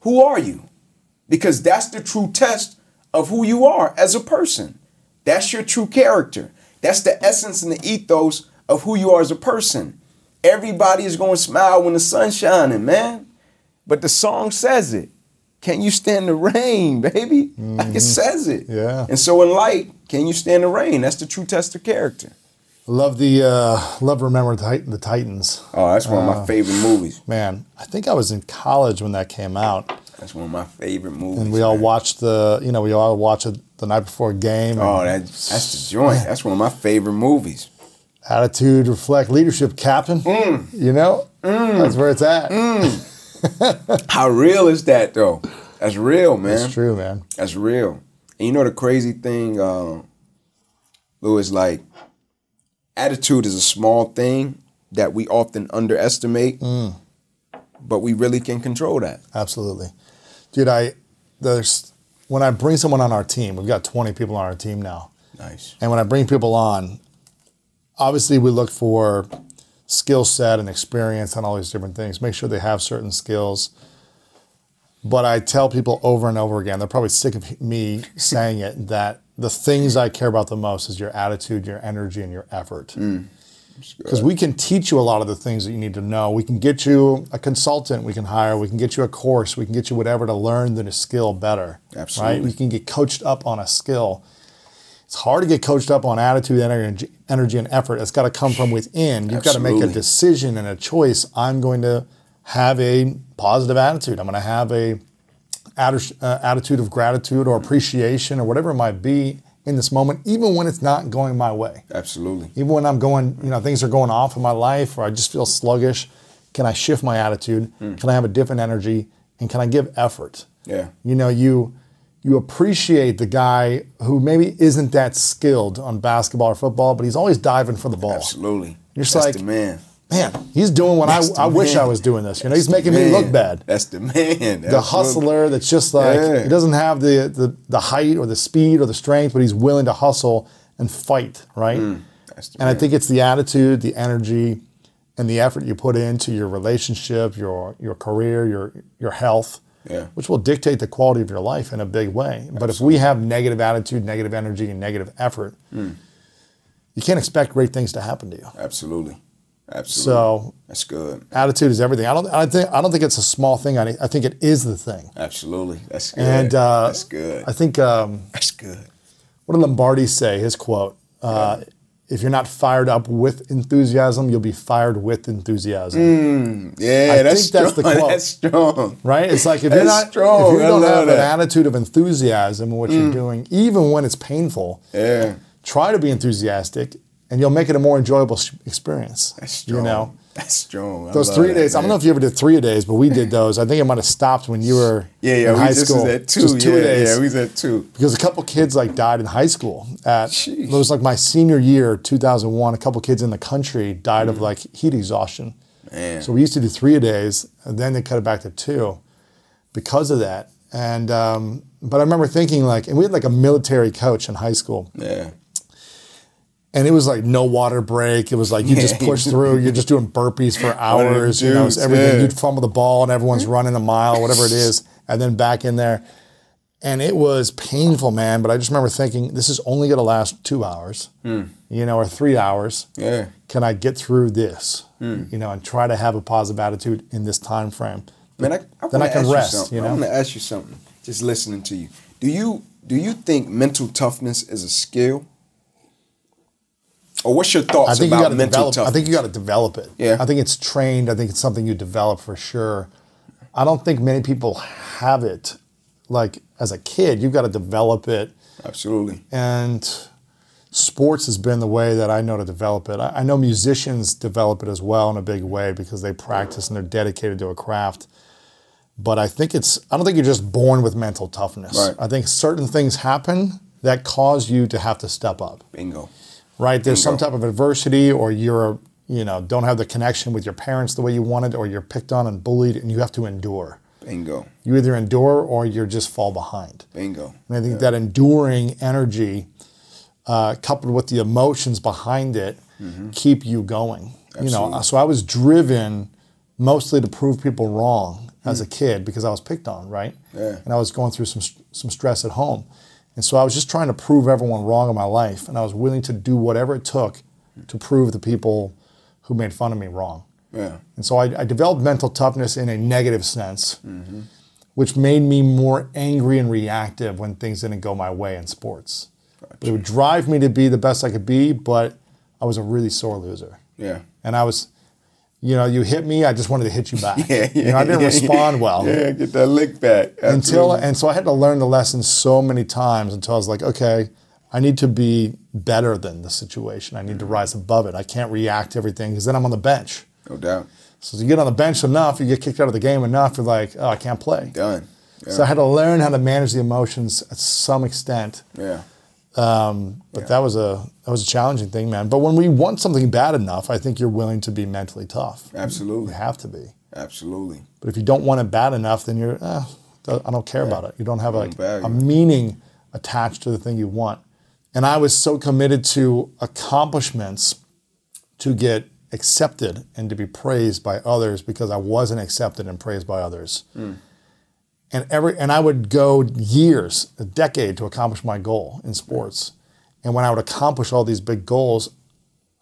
Who are you? Because that's the true test of who you are as a person. That's your true character. That's the essence and the ethos of who you are as a person. Everybody is going to smile when the sun's shining, man. But the song says it. Can you stand the rain, [LAUGHS] baby? Like it mm-hmm. says it. Yeah. And so in light, can you stand the rain? That's the true test of character. Love the uh, love remember the, the Titans. Oh, that's one of my favorite movies. Man, I think I was in college when that came out, That's one of my favorite movies. and we all man. watched the you know we all watched it the night before a game. and Oh, that, that's the joint. That's one of my favorite movies. attitude, reflect, leadership, captain. Mm. You know, that's where it's at. [LAUGHS] How real is that though? That's real, man. It's true, man. That's real. And you know the crazy thing, uh, Lewis, like attitude is a small thing that we often underestimate, Mm. but we really can control that. Absolutely, dude. I there's when I bring someone on our team. We've got 20 people on our team now. Nice. And when I bring people on, obviously we look for skill set and experience and all these different things. Make sure they have certain skills. But I tell people over and over again, they're probably sick of me saying it, that the things I care about the most is your attitude, your energy, and your effort. Because we can teach you a lot of the things that you need to know. We can get you a consultant we can hire. We can get you a course. We can get you whatever to learn the skill better. Absolutely. Right? We can get coached up on a skill. It's hard to get coached up on attitude, energy, energy and effort. It's got to come from within. You've got to make a decision and a choice. I'm going to have a positive attitude. I'm going to have a uh, attitude of gratitude or appreciation or whatever it might be in this moment, even when it's not going my way. Absolutely. Even when I'm going, you know, things are going off in my life or I just feel sluggish, can I shift my attitude? Can I have a different energy? And can I give effort? Yeah. You know, you you appreciate the guy who maybe isn't that skilled on basketball or football, but he's always diving for the ball. Absolutely. You're just That's like, the man. Man, he's doing what I, That's I wish. I was doing this. You know, he's That's the making me look bad That's the man. the hustler that's just like Yeah. he doesn't have the, the the height or the speed or the strength, but he's willing to hustle and fight, right? Mm, That's and I think it's the attitude, the energy, and the effort you put into your relationship, your your career, your your health, Yeah. which will dictate the quality of your life in a big way. But if we have negative attitude, negative energy, and negative effort, Mm. you can't expect great things to happen to you. Absolutely. Absolutely. So That's good. attitude is everything. I don't I think I don't think it's a small thing. I, I think it is the thing. Absolutely. That's good. And uh, That's good. I think um, That's good. what did Lombardi say? His quote: uh, "If you're not fired up with enthusiasm, you'll be fired with enthusiasm." Yeah, I that's think that's the strong. [LAUGHS] quote. That's strong. Right? It's like if you're not, strong. if you I don't have an that. Mm. attitude of enthusiasm in what you're doing, even when it's painful, Yeah. try to be enthusiastic, and you'll make it a more enjoyable experience. That's strong. You know, That's strong. I those three that, days. I don't know if you ever did three a days, but we did those. I think it might have stopped when you were Yeah, yeah. in we high just school. was at two. Just two yeah, days. yeah. We was at two. because a couple kids like died in high school. At Sheesh. it was like my senior year, 2001. A couple kids in the country died of like heat exhaustion. Mm. Man. So we used to do three a days, and then they cut it back to two because of that. And um, but I remember thinking like, and we had like a military coach in high school, Yeah. And it was like no water break. It was like you just push through. You're just doing burpees for [LAUGHS] hours. You know, it's everything. yeah. You'd fumble the ball, and everyone's running a mile, whatever it is, and then back in there. And it was painful, man. But I just remember thinking, this is only going to last two hours, Hmm. you know, or three hours. Yeah. Can I get through this, Hmm. you know, and try to have a positive attitude in this time frame? Man, I, I Then I can ask rest, something. you I know? want to ask you something. Just listening to you. Do you do you think mental toughness is a skill? Or what's your thoughts I think you about got to mental develop. toughness? I think you got to develop it. Yeah. I think it's trained. I think it's something you develop for sure. I don't think many people have it like as a kid, you've got to develop it Absolutely. and sports has been the way that I know to develop it. I, I know musicians develop it as well in a big way because they practice and they're dedicated to a craft. But I think it's I don't think you're just born with mental toughness. Right. I think certain things happen that cause you to have to step up. Bingo. Right? There's some type of adversity or you're you know don't have the connection with your parents the way you wanted or you're picked on and bullied and you have to endure. Bingo. You either endure or you just fall behind. Bingo. And I think that enduring energy, uh, coupled with the emotions behind it, keep you going. You know, so I was driven mostly to prove people wrong as a kid because I was picked on, right? Yeah. And I was going through some some stress at home, and so I was just trying to prove everyone wrong in my life, and I was willing to do whatever it took to prove the people who made fun of me wrong. Yeah. And so I, I developed mental toughness in a negative sense, mm-hmm. which made me more angry and reactive when things didn't go my way in sports. But it would drive me to be the best I could be, but I was a really sore loser. Yeah. And I was, you know, you hit me, I just wanted to hit you back. [LAUGHS] Yeah. You know, I didn't yeah, respond well Yeah. Get that lick back. until and so I had to learn the lesson so many times until I was like, okay, I need to be better than the situation. I need to rise above it. I can't react to everything because then I'm on the bench. no doubt. So you get on the bench enough, you get kicked out of the game enough, you're like, oh, I can't play. Done. Yeah. So I had to learn how to manage the emotions at some extent. yeah. But that was a that was a challenging thing, man. But when we want something bad enough, I think you're willing to be mentally tough. Absolutely, you have to be. Absolutely. But if you don't want it bad enough, then you're, eh, I don't care about it. You don't have Don't a, a value it. meaning attached to the thing you want. And I was so committed to accomplishments to get accepted and to be praised by others because I wasn't accepted and praised by others. And every and I would go years, a decade to accomplish my goal in sports. And when I would accomplish all these big goals,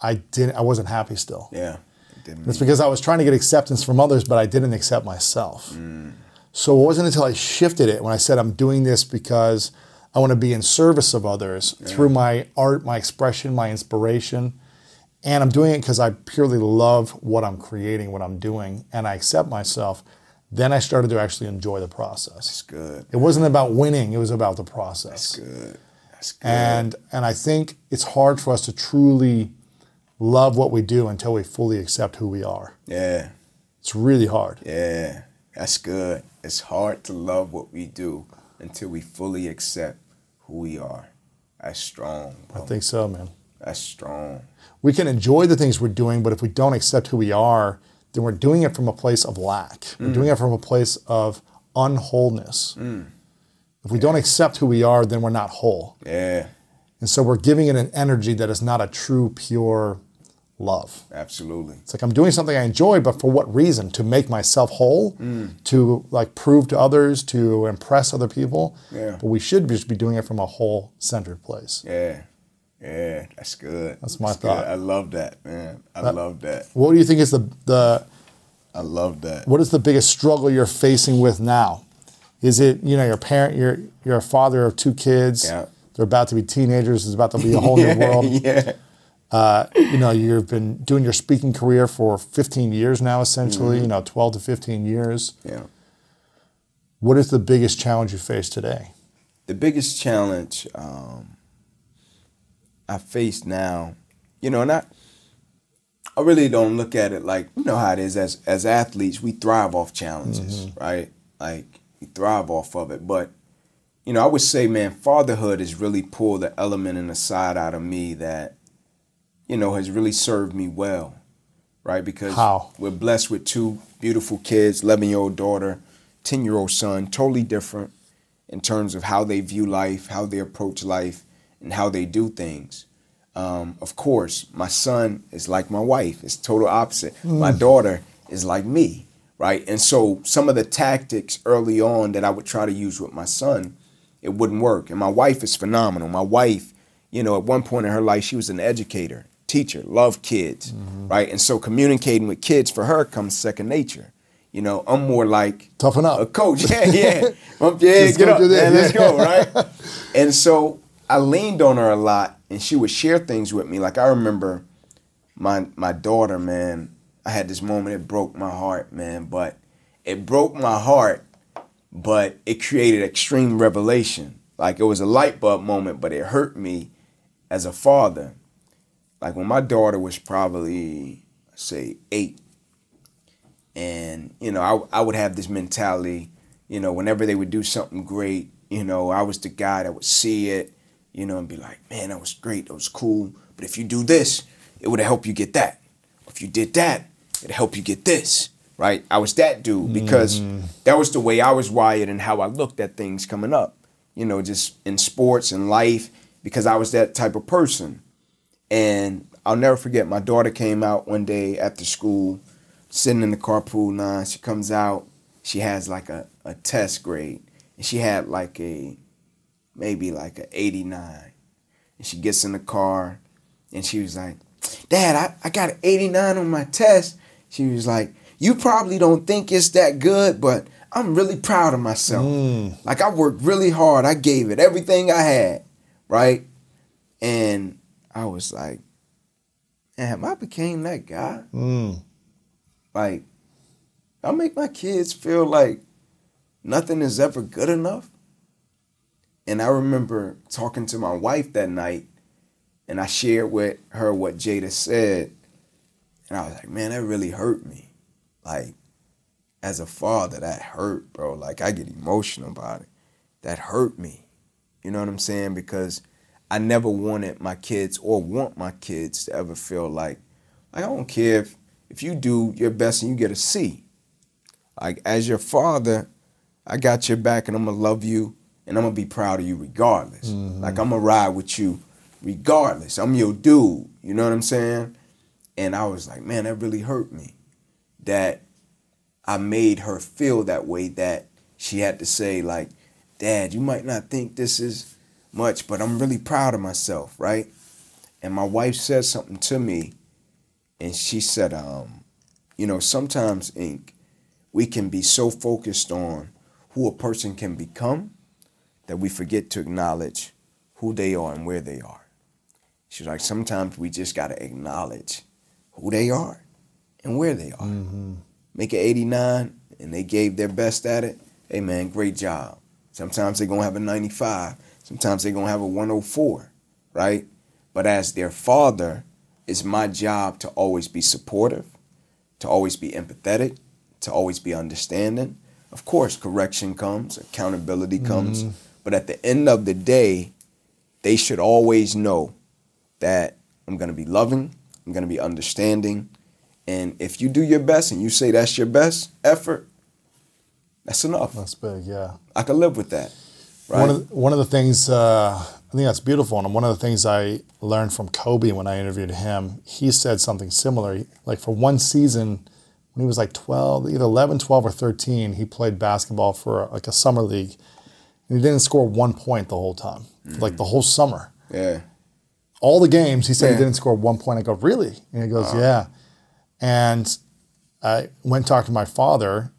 I didn't I wasn't happy still. Yeah. It didn't It's because I was trying to get acceptance from others, but I didn't accept myself. Mm. So it wasn't until I shifted it when I said, I'm doing this because I want to be in service of others through my art, my expression, my inspiration. And I'm doing it because I purely love what I'm creating, what I'm doing, and I accept myself. Then I started to actually enjoy the process. That's good. It wasn't about winning, it was about the process. That's Good. That's good. And and I think it's hard for us to truly love what we do until we fully accept who we are. yeah. It's really hard. Yeah. That's good. It's hard to love what we do until we fully accept who we are. That's strong. I think so, man. That's strong. We can enjoy the things we're doing, but if we don't accept who we are, then we're doing it from a place of lack. We're mm. doing it from a place of unwholeness. Mm. If we don't accept who we are, then we're not whole. Yeah. And so we're giving it an energy that is not a true, pure love. Absolutely. It's like I'm doing something I enjoy, but for what reason? To make myself whole, mm. to like prove to others, to impress other people. Yeah. But we should just be doing it from a whole centered place. Yeah. Yeah. That's good. That's my good. thought. I love that, man. I love that. What do you think is the the I love that. what is the biggest struggle you're facing with now? Is it you know your parent you're you're a father of two kids. Yeah. They're about to be teenagers. It's about to be a whole new [LAUGHS] world. yeah. You know you've been doing your speaking career for 15 years now, essentially. Mm-hmm. You know 12 to 15 years. Yeah. What is the biggest challenge you face today? the biggest challenge um, I face now, you know, and I, I really don't look at it like you know how it is as as athletes. We thrive off challenges, mm-hmm. right? Like we thrive off of it. But you know, I would say, man, fatherhood has really pulled the element and the side out of me that you know has really served me well, right? Because How? we're blessed with two beautiful kids, eleven year old daughter, ten year old son, totally different in terms of how they view life, how they approach life, and how they do things. Um, of course, my son is like my wife. It's total opposite. My daughter is like me, right? And so some of the tactics early on that I would try to use with my son, it wouldn't work. And my wife is phenomenal. My wife, you know, at one point in her life, she was an educator, teacher, loved kids, right? And so communicating with kids for her comes second nature. You know, I'm more like Toughen up. a coach. [LAUGHS] Yeah, yeah. [LAUGHS] Yeah, get up, do this. Let's go, right? [LAUGHS] and so I leaned on her a lot, and she would share things with me. Like I remember my my daughter, man. I had this moment. It broke my heart, man. But it broke my heart but it created extreme revelation. Like it was a light bulb moment, but it hurt me as a father. Like when my daughter was probably, say, eight, and you know, I, I would have this mentality, you know, whenever they would do something great, you know, I was the guy that would see it, you know, and be like, man, that was great, that was cool. But if you do this, it would help you get that. If you did that, it'd help you get this. Right? I was that dude because mm. that was the way I was wired and how I looked at things coming up. You know, just in sports and life, because I was that type of person. And I'll never forget, my daughter came out one day after school, sitting in the carpool line. She comes out, she has like a, a test grade, and she had like a, maybe like a 89. And she gets in the car, and she was like, Dad, I, I got an 89 on my test. She was like, You probably don't think it's that good, but I'm really proud of myself. Mm. Like, I worked really hard. I gave it everything I had, right? And I was like, Damn, I became that guy. Mm. Like, I make my kids feel like nothing is ever good enough. And I remember talking to my wife that night, and I shared with her what Jada said. And I was like, man, that really hurt me. Like, as a father, that hurt, bro. Like, I get emotional about it. That hurt me. You know what I'm saying? Because I never wanted my kids or want my kids to ever feel like, like I don't care if, if you do your best and you get a C. Like, as your father, I got your back and I'm gonna love you and I'm gonna be proud of you regardless. Like I'm gonna ride with you regardless. I'm your dude. You know what I'm saying? And I was like, man, that really hurt me. That I made her feel that way that she had to say, like, Dad, you might not think this is much, but I'm really proud of myself, right? And my wife said something to me, and she said, um, you know, sometimes, Ink, we can be so focused on who a person can become that we forget to acknowledge who they are and where they are. She's like, sometimes we just got to acknowledge who they are and where they are. Mm-hmm. Make it 89 and they gave their best at it. Hey, man, great job. Sometimes they're going to have a 95. Sometimes they're going to have a 104, right? But as their father, it's my job to always be supportive, to always be empathetic, to always be understanding. Of course, correction comes, accountability comes. Mm-hmm. But at the end of the day, they should always know that I'm going to be loving, I'm going to be understanding. And if you do your best and you say that's your best effort, that's enough. That's big, yeah. I can live with that. Right? One of the, one of the things uh, I think that's beautiful, and one of the things I learned from Kobe when I interviewed him, he said something similar. Like for one season, when he was like 12, either 11, 12, or 13, he played basketball for like a summer league, and he didn't score one point the whole time, mm. like the whole summer. yeah. All the games, he said Yeah. he didn't score one point. I go, really? And he goes, yeah. And I went and talked to my father,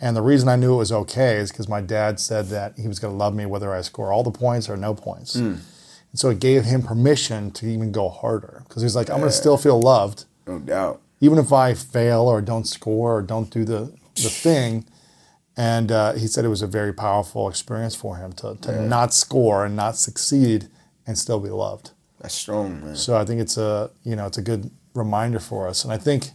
and the reason I knew it was okay is because my dad said that he was going to love me whether I score all the points or no points. Mm. And so it gave him permission to even go harder because he's like, I'm going to still feel loved, No doubt. even if I fail or don't score or don't do the, the thing. And uh, he said it was a very powerful experience for him to, to not score and not succeed and still be loved. That's strong, man. So I think it's a you know it's a good reminder for us, and I think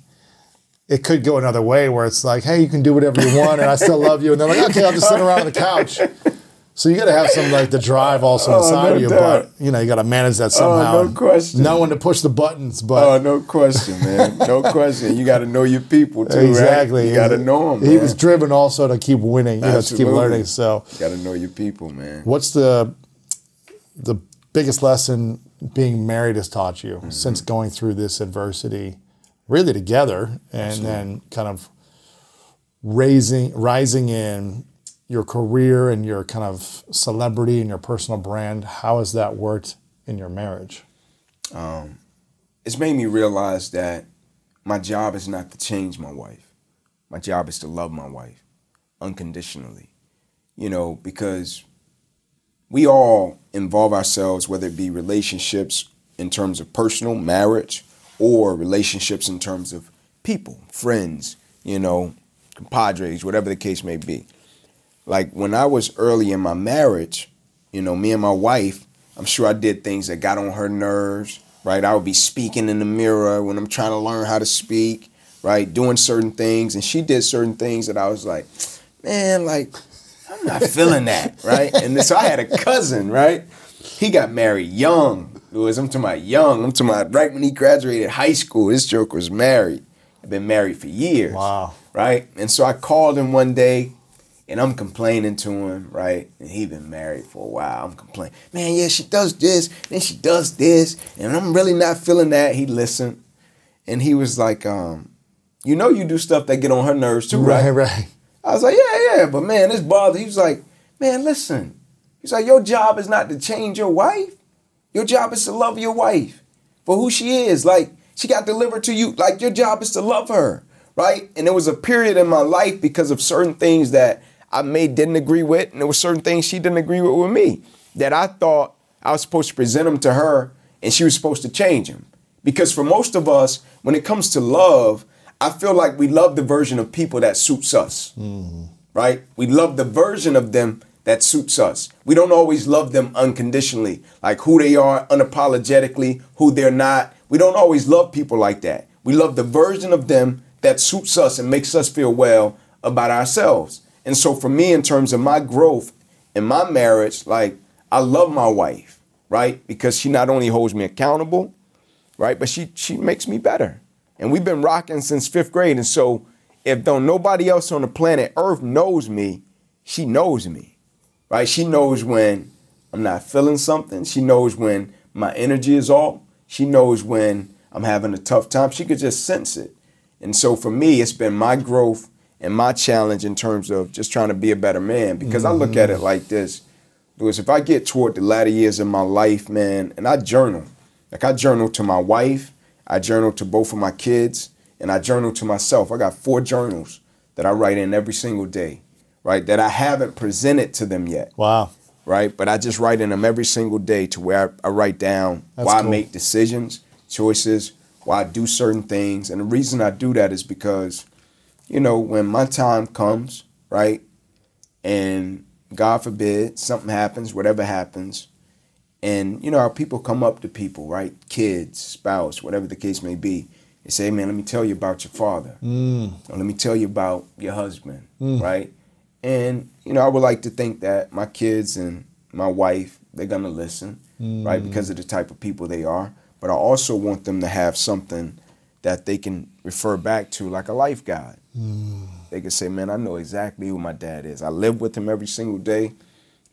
it could go another way where it's like, hey, you can do whatever you want, and I still love you, and they're like, okay, I'll just sit around on the couch. So you got to have some like the drive also [LAUGHS] Oh, inside no of you, doubt. but you know you got to manage that somehow. Oh, no question. Know when to push the buttons, but Oh, no question, man. No [LAUGHS] question. You got to know your people too, exactly, right? You got to know them. He was driven also to keep winning, you know, to keep Absolutely. learning. So got to know your people, man. What's the the biggest lesson being married has taught you Mm-hmm. since going through this adversity, really together, and then kind of raising rising in your career and your kind of celebrity and your personal brand? How has that worked in your marriage? Um, it's made me realize that my job is not to change my wife. My job is to love my wife unconditionally. You know, because we all involve ourselves, whether it be relationships in terms of personal marriage or relationships in terms of people, friends, you know, compadres, whatever the case may be. Like when I was early in my marriage, you know, me and my wife, I'm sure I did things that got on her nerves, right? I would be speaking in the mirror when I'm trying to learn how to speak, right? Doing certain things. And she did certain things that I was like, man, like, I'm not feeling that, [LAUGHS] right? And so I had a cousin, right? He got married young. It was, I'm talking about young. I'm talking about right when he graduated high school. This joke was married. Had been married for years. Wow. Right? And so I called him one day and I'm complaining to him, right? And he been married for a while. I'm complaining, man, yeah, she does this, then she does this, and I'm really not feeling that. He listened, and he was like, um, you know, you do stuff that get on her nerves too, right? Right, right. I was like, yeah, yeah, but man, this bothers. He was like, man, listen. He's like, your job is not to change your wife. Your job is to love your wife for who she is. Like she got delivered to you. Like your job is to love her, right? And there was a period in my life because of certain things that I may didn't agree with, and there were certain things she didn't agree with with me that I thought I was supposed to present them to her, and she was supposed to change them. Because for most of us, when it comes to love, I feel like we love the version of people that suits us, mm-hmm. right? We love the version of them that suits us. We don't always love them unconditionally, like who they are unapologetically, who they're not. We don't always love people like that. We love the version of them that suits us and makes us feel well about ourselves. And so for me, in terms of my growth in my marriage, like I love my wife, right? Because she not only holds me accountable, right, but she she makes me better. And we've been rocking since fifth grade. And so if though nobody else on the planet Earth knows me, she knows me, right? She knows when I'm not feeling something. She knows when my energy is off. She knows when I'm having a tough time. She could just sense it. And so for me, it's been my growth and my challenge in terms of just trying to be a better man because I look at it mm-hmm. like this. Lewis, if I get toward the latter years of my life, man, and I journal, like I journal to my wife, I journal to both of my kids, and I journal to myself. I got four journals that I write in every single day, right? That I haven't presented to them yet Wow. right? But I just write in them every single day to where I, I write down That's why cool. I make decisions, choices, why I do certain things. And the reason I do that is because, you know, when my time comes, right, and God forbid something happens, whatever happens, and you know how people come up to people, right? Kids, spouse, whatever the case may be. They say, man, let me tell you about your father. Mm. Or let me tell you about your husband, right? And you know, I would like to think that my kids and my wife, they're gonna listen, right? Because of the type of people they are. But I also want them to have something that they can refer back to, like a life guide. Mm. They can say, man, I know exactly who my dad is. I live with him every single day,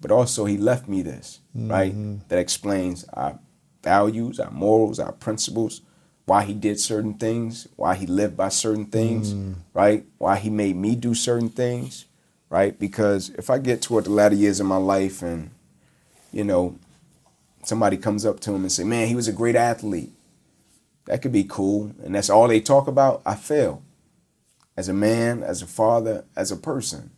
but also he left me this, right? Mm-hmm. That explains our values, our morals, our principles, why he did certain things, why he lived by certain things, mm. right? Why he made me do certain things, right? Because if I get toward the latter years of my life and, you know, somebody comes up to him and say, man, he was a great athlete, that could be cool. And that's all they talk about, I fail as a man, as a father, as a person.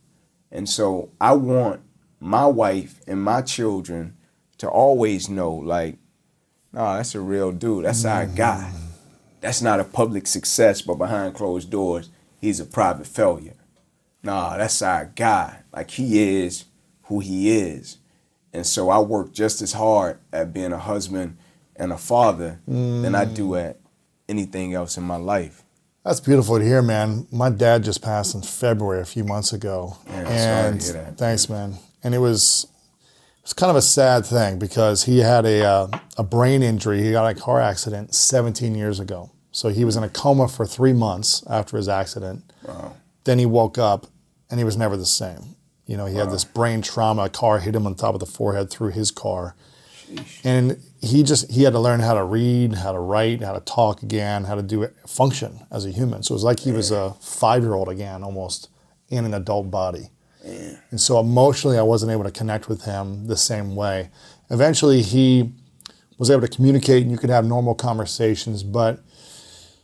And so I want my wife and my children to always know, like, nah, that's a real dude. That's our mm. guy. That's not a public success, but behind closed doors, he's a private failure. Nah, that's our guy. Like he is who he is. And so I work just as hard at being a husband and a father than I do mm. at anything else in my life. That's beautiful to hear, man. My dad just passed in February a few months ago, Yeah, and thanks, man. And it was it was kind of a sad thing because he had a uh, a brain injury. He got in a car accident 17 years ago, so he was in a coma for three months after his accident. Wow. Then he woke up, and he was never the same. You know, he had this brain trauma. A car hit him on top of the forehead through his car and he just he had to learn how to read how to write how to talk again how to do it function as a human. So it was like he was a five-year-old again almost in an adult body. And so emotionally i wasn't able to connect with him the same way. Eventually he was able to communicate and you could have normal conversations but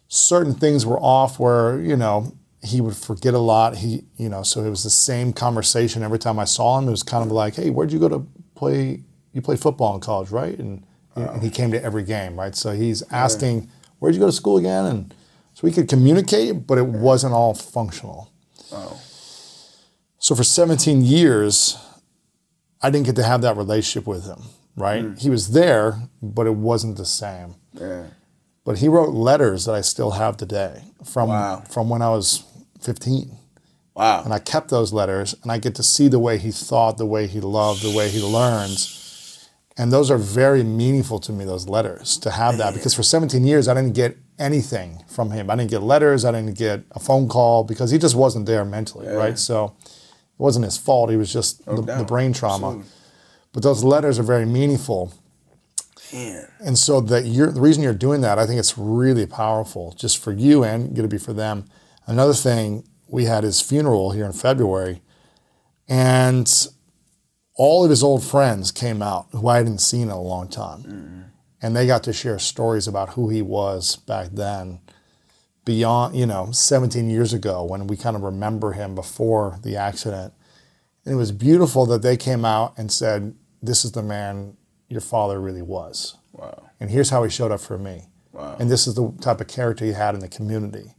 certain things were off where you know he would forget a lot. He you know so it was the same conversation every time i saw him. It was kind of like hey where'd you go to play you played football in college right? And, and he came to every game right so he's asking where'd you go to school again and so we could communicate but it wasn't all functional So for 17 years, I didn't get to have that relationship with him, right? Mm. He was there, but it wasn't the same. Yeah. But he wrote letters that I still have today from Wow. from when I was 15. Wow. And I kept those letters and I get to see the way he thought, the way he loved, the way he learns. And those are very meaningful to me, those letters, to have that. Because for 17 years, I didn't get anything from him. I didn't get letters, I didn't get a phone call because he just wasn't there mentally, right? So it wasn't his fault. He was just oh, the, the brain trauma. Absolutely. But those letters are very meaningful. Man. And so that you're the reason you're doing that, I think it's really powerful, just for you and going to be for them. Another thing, we had his funeral here in February, and all of his old friends came out who I hadn't seen in a long time, mm-hmm. and they got to share stories about who he was back then, beyond you know 17 years ago when we kind of remember him before the accident. And it was beautiful that they came out and said, "This is the man your father really was." Wow. and here's how he showed up for me. Wow. And this is the type of character he had in the community.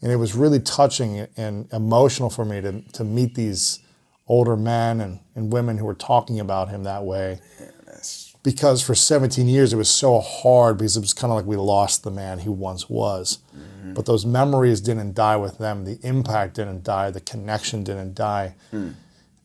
And it was really touching and emotional for me to, to meet these older men and, and women who were talking about him that way. That's Because for 17 years it was so hard because it was kind of like we lost the man he once was. Mm-hmm. But those memories didn't die with them. The impact didn't die. The connection didn't die. Hmm.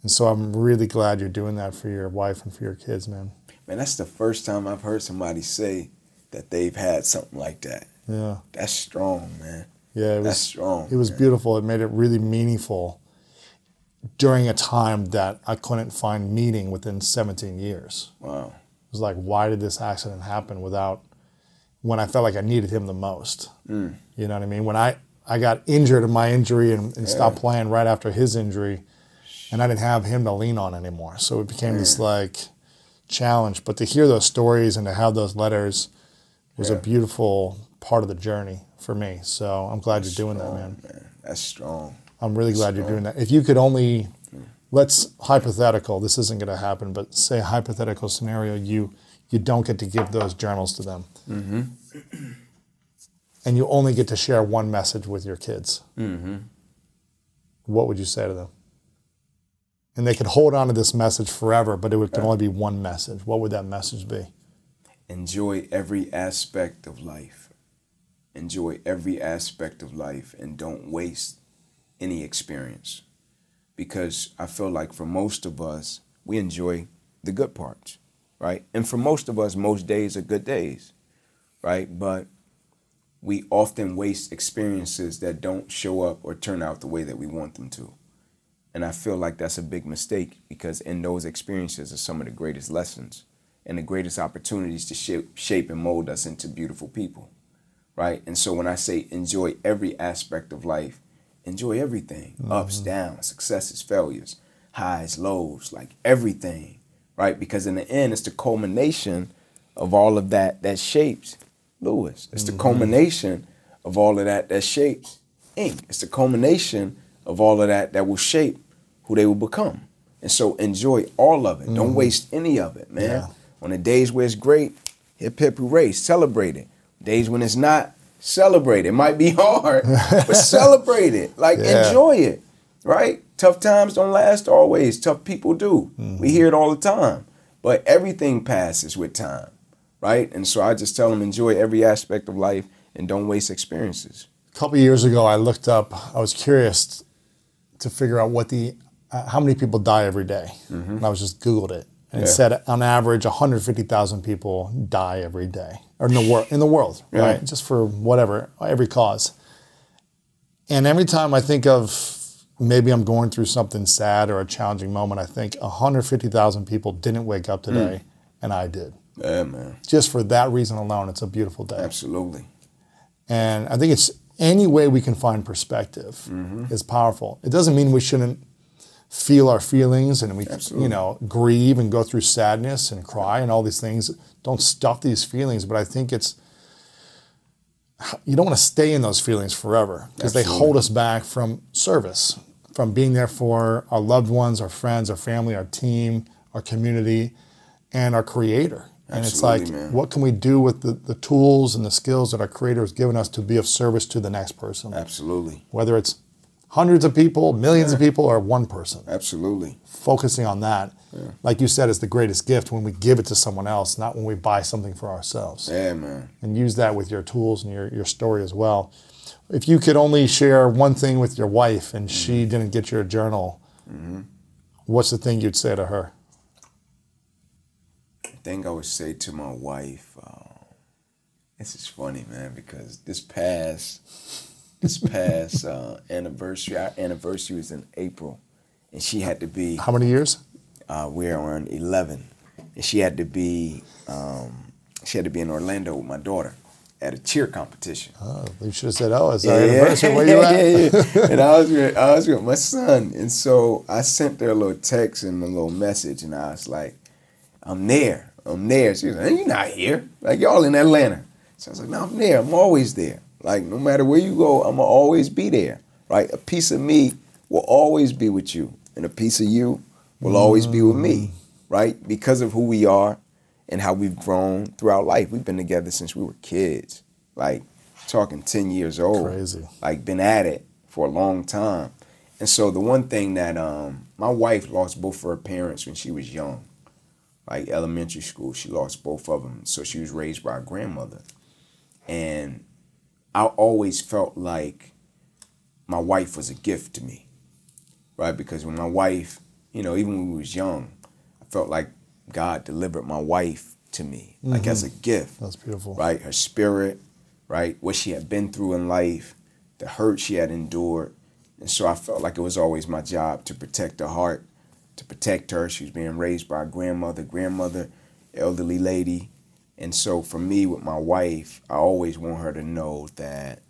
And so I'm really glad you're doing that for your wife and for your kids, man. man, that's the first time I've heard somebody say that they've had something like that. Yeah. That's strong, man. Yeah, it was strong. It was man. beautiful. It made it really meaningful during a time that I couldn't find meaning within 17 years. Wow. It was like, why did this accident happen without when I felt like I needed him the most? Mm. You know what I mean? When I, I got injured in my injury and, and stopped playing right after his injury, and I didn't have him to lean on anymore. So it became this like challenge. But to hear those stories and to have those letters was a beautiful part of the journey for me. So I'm glad you're doing that, man. man. That's strong. I'm really glad you're doing that. If you could only, let's hypothetical. This isn't going to happen, but say a hypothetical scenario. You you don't get to give those journals to them, mm-hmm. and you only get to share one message with your kids. Mm-hmm. What would you say to them? And they could hold on to this message forever, but it would, only be one message. What would that message be? Enjoy every aspect of life. Enjoy every aspect of life and don't waste any experience. Because I feel like for most of us, we enjoy the good parts, right? And for most of us, most days are good days, right? But we often waste experiences that don't show up or turn out the way that we want them to. And I feel like that's a big mistake because in those experiences are some of the greatest lessons and the greatest opportunities to shape, shape and mold us into beautiful people, right? And so when I say enjoy every aspect of life, enjoy everything mm-hmm. ups, downs, successes, failures, highs, lows, like everything, right? Because in the end, it's the culmination of all of that that shapes Lewis. It's the mm-hmm. culmination of all of that that shapes Ink. It's the culmination of all of that that will shape who they will become. And so enjoy all of it. Don't mm-hmm. waste any of it, man. Yeah. On the days where it's great, hip hip hooray, celebrate it. Days when it's not, celebrate it. Might be [LAUGHS] hard, but [LAUGHS] celebrate it. Like Yeah. enjoy it, right? Tough times don't last always. Tough people do. We hear it all the time. But everything passes with time, right? And so I just tell them enjoy every aspect of life and don't waste experiences. A couple years ago, I looked up. I was curious to figure out what the uh, how many people die every day. and I was just googled it, and it said on average 150,000 people die every day, or in the world, in the world, Yeah. right? Just for whatever, every cause. And every time I think of maybe I'm going through something sad or a challenging moment, I think 150,000 people didn't wake up hmm. today, and I did. Yeah, man. Just for that reason alone, it's a beautiful day. Absolutely. And I think it's any way we can find perspective mm-hmm. is powerful. It doesn't mean we shouldn't feel our feelings and we Absolutely. you know grieve and go through sadness and cry and all these things. Don't stuff these feelings, but I think it's you don't want to stay in those feelings forever because they hold us back from service, from being there for our loved ones, our friends, our family, our team, our community, and our creator. And it's like, man. what can we do with the, the tools and the skills that our creator has given us to be of service to the next person? Absolutely. Whether it's hundreds of people, millions of people, or one person. Absolutely. Focusing on that, like you said, is the greatest gift when we give it to someone else, not when we buy something for ourselves. Yeah, man. And use that with your tools and your, your story as well. If you could only share one thing with your wife and she didn't get your journal, what's the thing you'd say to her? I think I would say to my wife, uh, this is funny, man, because this past this past uh, anniversary, our anniversary was in April, and she had to be. How many years? Uh, we're on eleven, and she had to be. Um, she had to be in Orlando with my daughter at a cheer competition. Oh, you should have said, "Oh, it's our anniversary. Where you at?" [LAUGHS] yeah, yeah. and I was with, I was with my son, and so I sent her a little text and a little message, and I was like, "I'm there, I'm there." She was like, "You're not here, like y'all in Atlanta." So I was like, "No, I'm there. I'm always there. Like no matter where you go, I'm gonna always be there. Right? A piece of me will always be with you, and a piece of you will always be with me. Right? Because of who we are." And how we've grown throughout life. We've been together since we were kids. Like talking 10 years old Crazy. like been at it for a long time. And so the one thing that um, my wife lost both of her parents when she was young, like elementary school, she lost both of them. So she was raised by a grandmother, and I always felt like my wife was a gift to me, right? Because when my wife, you know, even when we was young, I felt like God delivered my wife to me, like as mm-hmm. a gift That's beautiful. right? Her spirit, right? What she had been through in life, the hurt she had endured. And so I felt like it was always my job to protect her heart, to protect her. She was being raised by a grandmother, grandmother, elderly lady. And so for me with my wife, I always want her to know that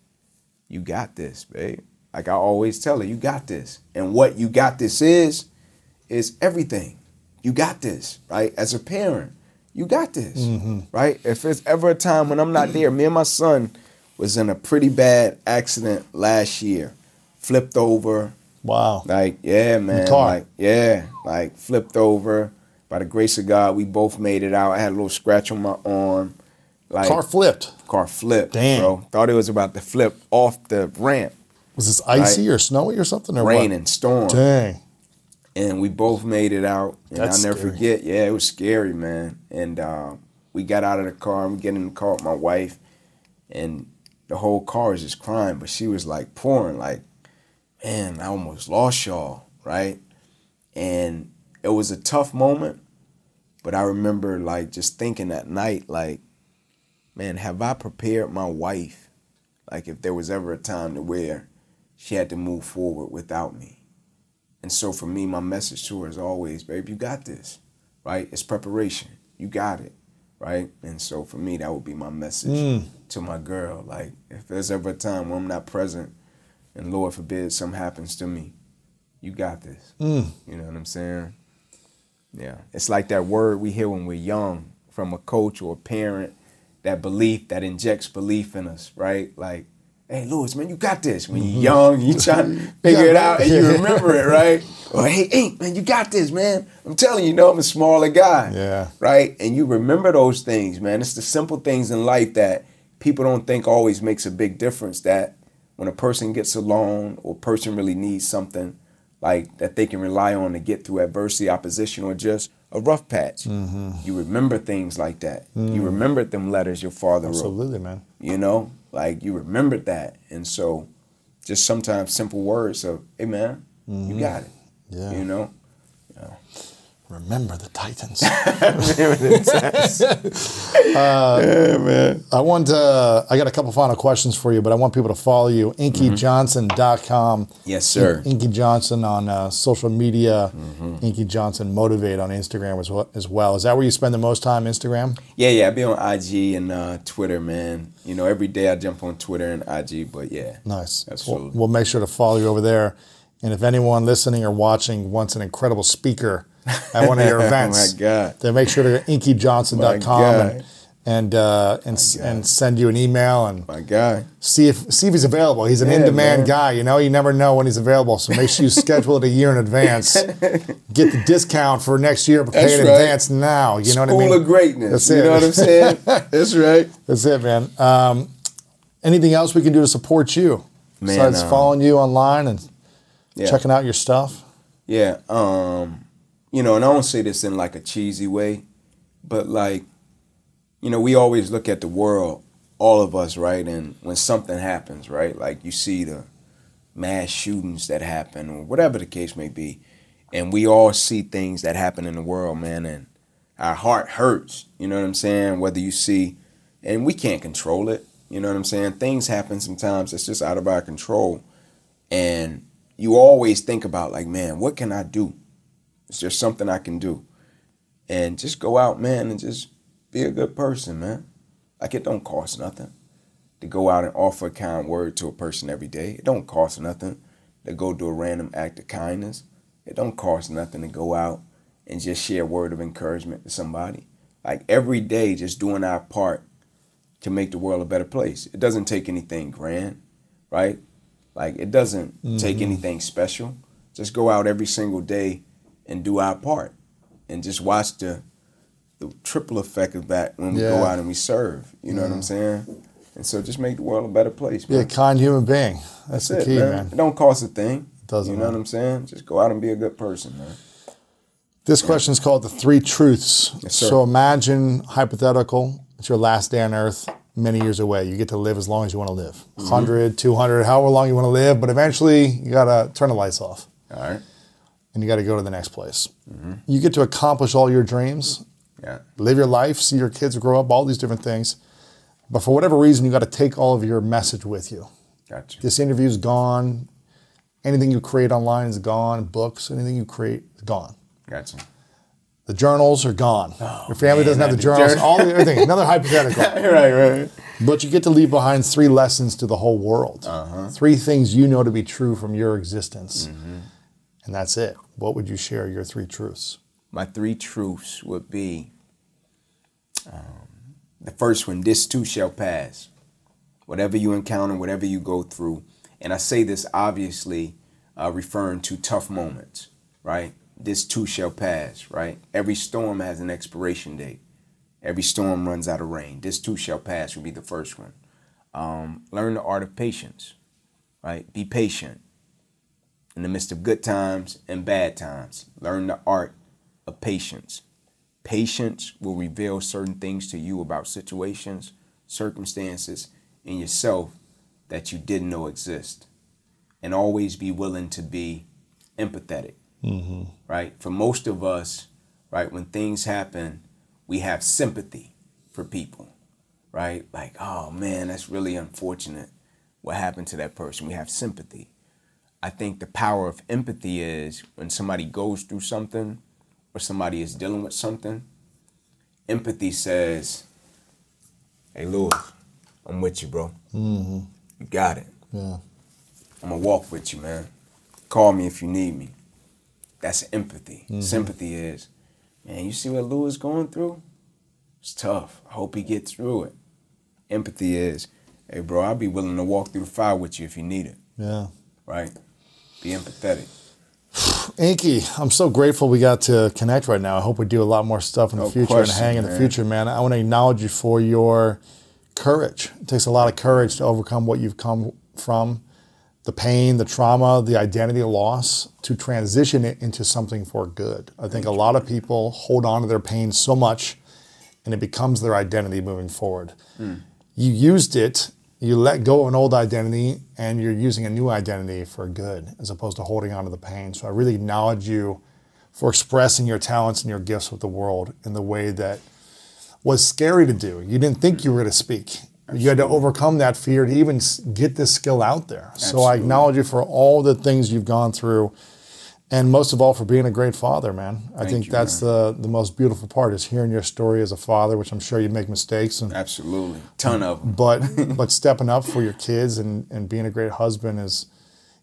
you got this, babe. Like I always tell her, you got this. And what you got this is, is everything. You got this, right? As a parent, you got this, mm-hmm. right? If there's ever a time when I'm not there, me and my son was in a pretty bad accident last year, flipped over, Wow. like yeah, man, car? like yeah, like flipped over. By the grace of God, we both made it out. I had a little scratch on my arm, like Car flipped. car flipped, Damn. bro. Thought it was about to flip off the ramp, Was this icy or snowy or something? Or rain what? and storm. Dang. And we both made it out. And That's I'll never scary. forget. Yeah, it was scary, man. And uh, we got out of the car and we get in the car with my wife, and the whole car was just crying, but she was like pouring, like, man, I almost lost y'all, right? And it was a tough moment, but I remember like just thinking that night, like, man, have I prepared my wife? Like, if there was ever a time to where she had to move forward without me. And so for me, my message to her is always, babe, you got this, right? It's preparation. You got it, right? And so for me, that would be my message mm. to my girl. Like, if there's ever a time when I'm not present, and Lord forbid something happens to me, you got this. Mm. You know what I'm saying? Yeah. It's like that word we hear when we're young from a coach or a parent, that belief that injects belief in us, right? Like, hey, Lewis, man, you got this. When you're young, you try to [LAUGHS] figure it out and you remember it, right? [LAUGHS] Or hey, hey, man, you got this, man. I'm telling you, you know, I'm a smaller guy. Yeah. Right? And you remember those things, man. It's the simple things in life that people don't think always makes a big difference. That when a person gets a loan or a person really needs something, like that they can rely on to get through adversity, opposition, or just a rough patch. Mm-hmm. You remember things like that. You remember them letters your father wrote. Absolutely, man. You know, like you remembered that, and so just sometimes simple words of, "Hey, man, you got it." Mm-hmm. Yeah. You know. Remember the Titans. [LAUGHS] yeah, man. I want to, I got a couple final questions for you, but I want people to follow you. InkyJohnson.com. Yes, sir. Inky Johnson on uh, social media. Mm-hmm. Inky Johnson Motivate on Instagram as well, as well. Is that where you spend the most time, Instagram? Yeah, yeah. I be on IG and uh, Twitter, man. You know, every day I jump on Twitter and IG, but yeah. Nice. Absolutely. We'll, we'll make sure to follow you over there. And if anyone listening or watching wants an incredible speaker at one of your events, [LAUGHS] Oh my God. then make sure to to inkyjohnson.com and and uh, and, and send you an email and My guy. see if see if he's available. He's an Yeah, in-demand man. guy. You know, you never know when he's available. So make sure you [LAUGHS] schedule it a year in advance. [LAUGHS] Get the discount for next year, but pay That's in right. advance now. You know what I School mean? of greatness. That's you it. know what I'm saying? That's right. That's it, man. Um, anything else we can do to support you Man, besides um, following you online and Yeah. checking out your stuff. Yeah, um, you know, and I don't say this in like a cheesy way, but like, you know, we always look at the world, all of us, right? And when something happens, right? Like you see the mass shootings that happen or whatever the case may be, and we all see things that happen in the world, man, and our heart hurts, you know what I'm saying? Whether you see and we can't control it, you know what I'm saying? Things happen sometimes it's just out of our control. And you always think about like, man, what can I do? Is there something I can do? And just go out, man, and just be a good person, man. Like it don't cost nothing to go out and offer a kind word to a person every day. It don't cost nothing to go do a random act of kindness. It don't cost nothing to go out and just share a word of encouragement to somebody. Like every day, just doing our part to make the world a better place. It doesn't take anything grand, right? Like it doesn't take mm-hmm. anything special. Just go out every single day and do our part, and just watch the the triple effect of that when we go out and we serve. You know what I'm saying? And so just make the world a better place. Be a kind human being. That's, That's the it, key, man. man. It don't cost a thing. doesn't, You know man. what I'm saying? Just go out and be a good person, man. This question is called the three truths. Yes, so imagine hypothetical, it's your last day on earth many years away. You get to live as long as you want to live. Mm-hmm. 100, 200, however long you want to live, but eventually you got to turn the lights off All right. And you got to go to the next place. Mm-hmm. You get to accomplish all your dreams, Yeah. live your life, see your kids grow up, all these different things. But for whatever reason, you got to take all of your message with you. Gotcha. This interview's gone. Anything you create online is gone. Books, anything you create is gone. Gotcha. The journals are gone. Your family man, doesn't have the the journals. journal. all the everything. Another [LAUGHS] hypothetical. right, right. But you get to leave behind three lessons to the whole world. Uh-huh. Three things you know to be true from your existence. Mm-hmm. And that's it. What would you share your three truths? My three truths would be um, the first one this too shall pass. Whatever you encounter, whatever you go through. And I say this obviously uh, referring to tough moments, right? This too shall pass, right? Every storm has an expiration date. Every storm runs out of rain. This too shall pass would be the first one. Um, learn the art of patience, right? Be patient in the midst of good times and bad times. Learn the art of patience. Patience will reveal certain things to you about situations, circumstances, and yourself that you didn't know exist. And always be willing to be empathetic, mm-hmm. right? For most of us, right, when things happen, we have sympathy for people, right? Like, oh man, that's really unfortunate what happened to that person. We have sympathy. I think the power of empathy is when somebody goes through something or somebody is dealing with something, empathy says, Hey, Lewis, I'm with you, bro. Mm-hmm. You got it. Yeah. I'm going to walk with you, man. Call me if you need me. That's empathy. Mm-hmm. Sympathy is, man, you see what Lewis going through? It's tough. I hope he gets through it. Empathy is, hey, bro, I'll be willing to walk through the fire with you if you need it, Yeah. right? Be empathetic. Inky, I'm so grateful we got to connect right now. I hope we do a lot more stuff in the future question, and hang in the future, man. I want to acknowledge you for your courage. It takes a lot of courage to overcome what you've come from the pain, the trauma, the identity loss, to transition it into something for good. I think a lot of people hold on to their pain so much and it becomes their identity moving forward. Hmm. You used it, you let go of an old identity, and you're using a new identity for good as opposed to holding on to the pain. So I really acknowledge you for expressing your talents and your gifts with the world in the way that was scary to do. You didn't think you were going to speak. You had to overcome that fear to even get this skill out there. So I acknowledge you for all the things you've gone through, and most of all for being a great father, man. I Thank think you, that's the the most beautiful part is hearing your story as a father, which I'm sure you make mistakes and Absolutely. Ton of them. but [LAUGHS] but stepping up for your kids and, and being a great husband is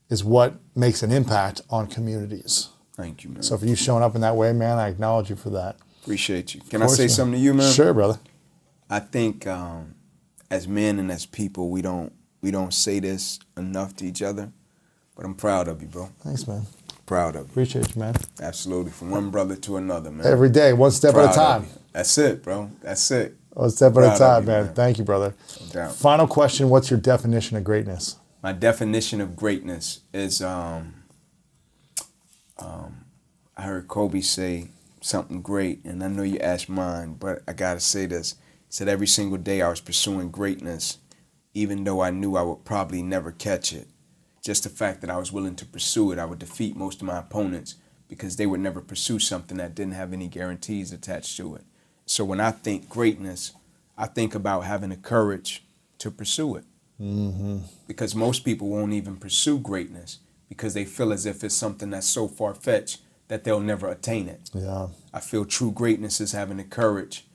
is what makes an impact on communities. Thank you, man. So for you showing up in that way, man, I acknowledge you for that. Appreciate you. Can I say man. something to you, man? Sure, brother. I think um, as men and as people, we don't we don't say this enough to each other. But I'm proud of you, bro. Thanks, man. Proud of you. Appreciate you, man. Absolutely. From one brother to another, man. Every day, one step Proud at a time. That's it, bro. That's it. One step at a time, you, man. man. Thank you, brother. No. Final question What's your definition of greatness? My definition of greatness is um, Um, I heard Kobe say something great, and I know you asked mine, but I gotta say this. He said every single day I was pursuing greatness, even though I knew I would probably never catch it. Just the fact that I was willing to pursue it, I would defeat most of my opponents because they would never pursue something that didn't have any guarantees attached to it. So when I think greatness, I think about having the courage to pursue it. Mm-hmm. Because most people won't even pursue greatness because they feel as if it's something that's so far fetched that they'll never attain it. Yeah. I feel true greatness is having the courage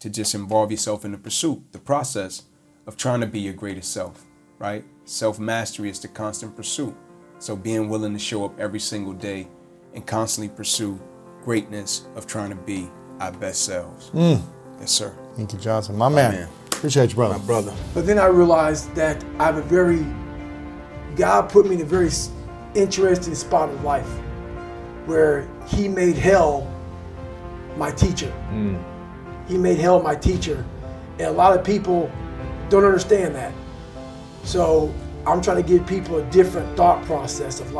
to just involve yourself in the pursuit, the process of trying to be your greatest self, right? Self mastery is the constant pursuit. So being willing to show up every single day and constantly pursue greatness of trying to be our best selves. Mm. Yes, sir. Thank you, Johnson, my man. man. Appreciate you, brother. My brother. But then I realized that I have a very, God put me in a very interesting spot in life where He made hell my teacher. Mm. He made hell my teacher. And a lot of people don't understand that. So I'm trying to give people a different thought process of life.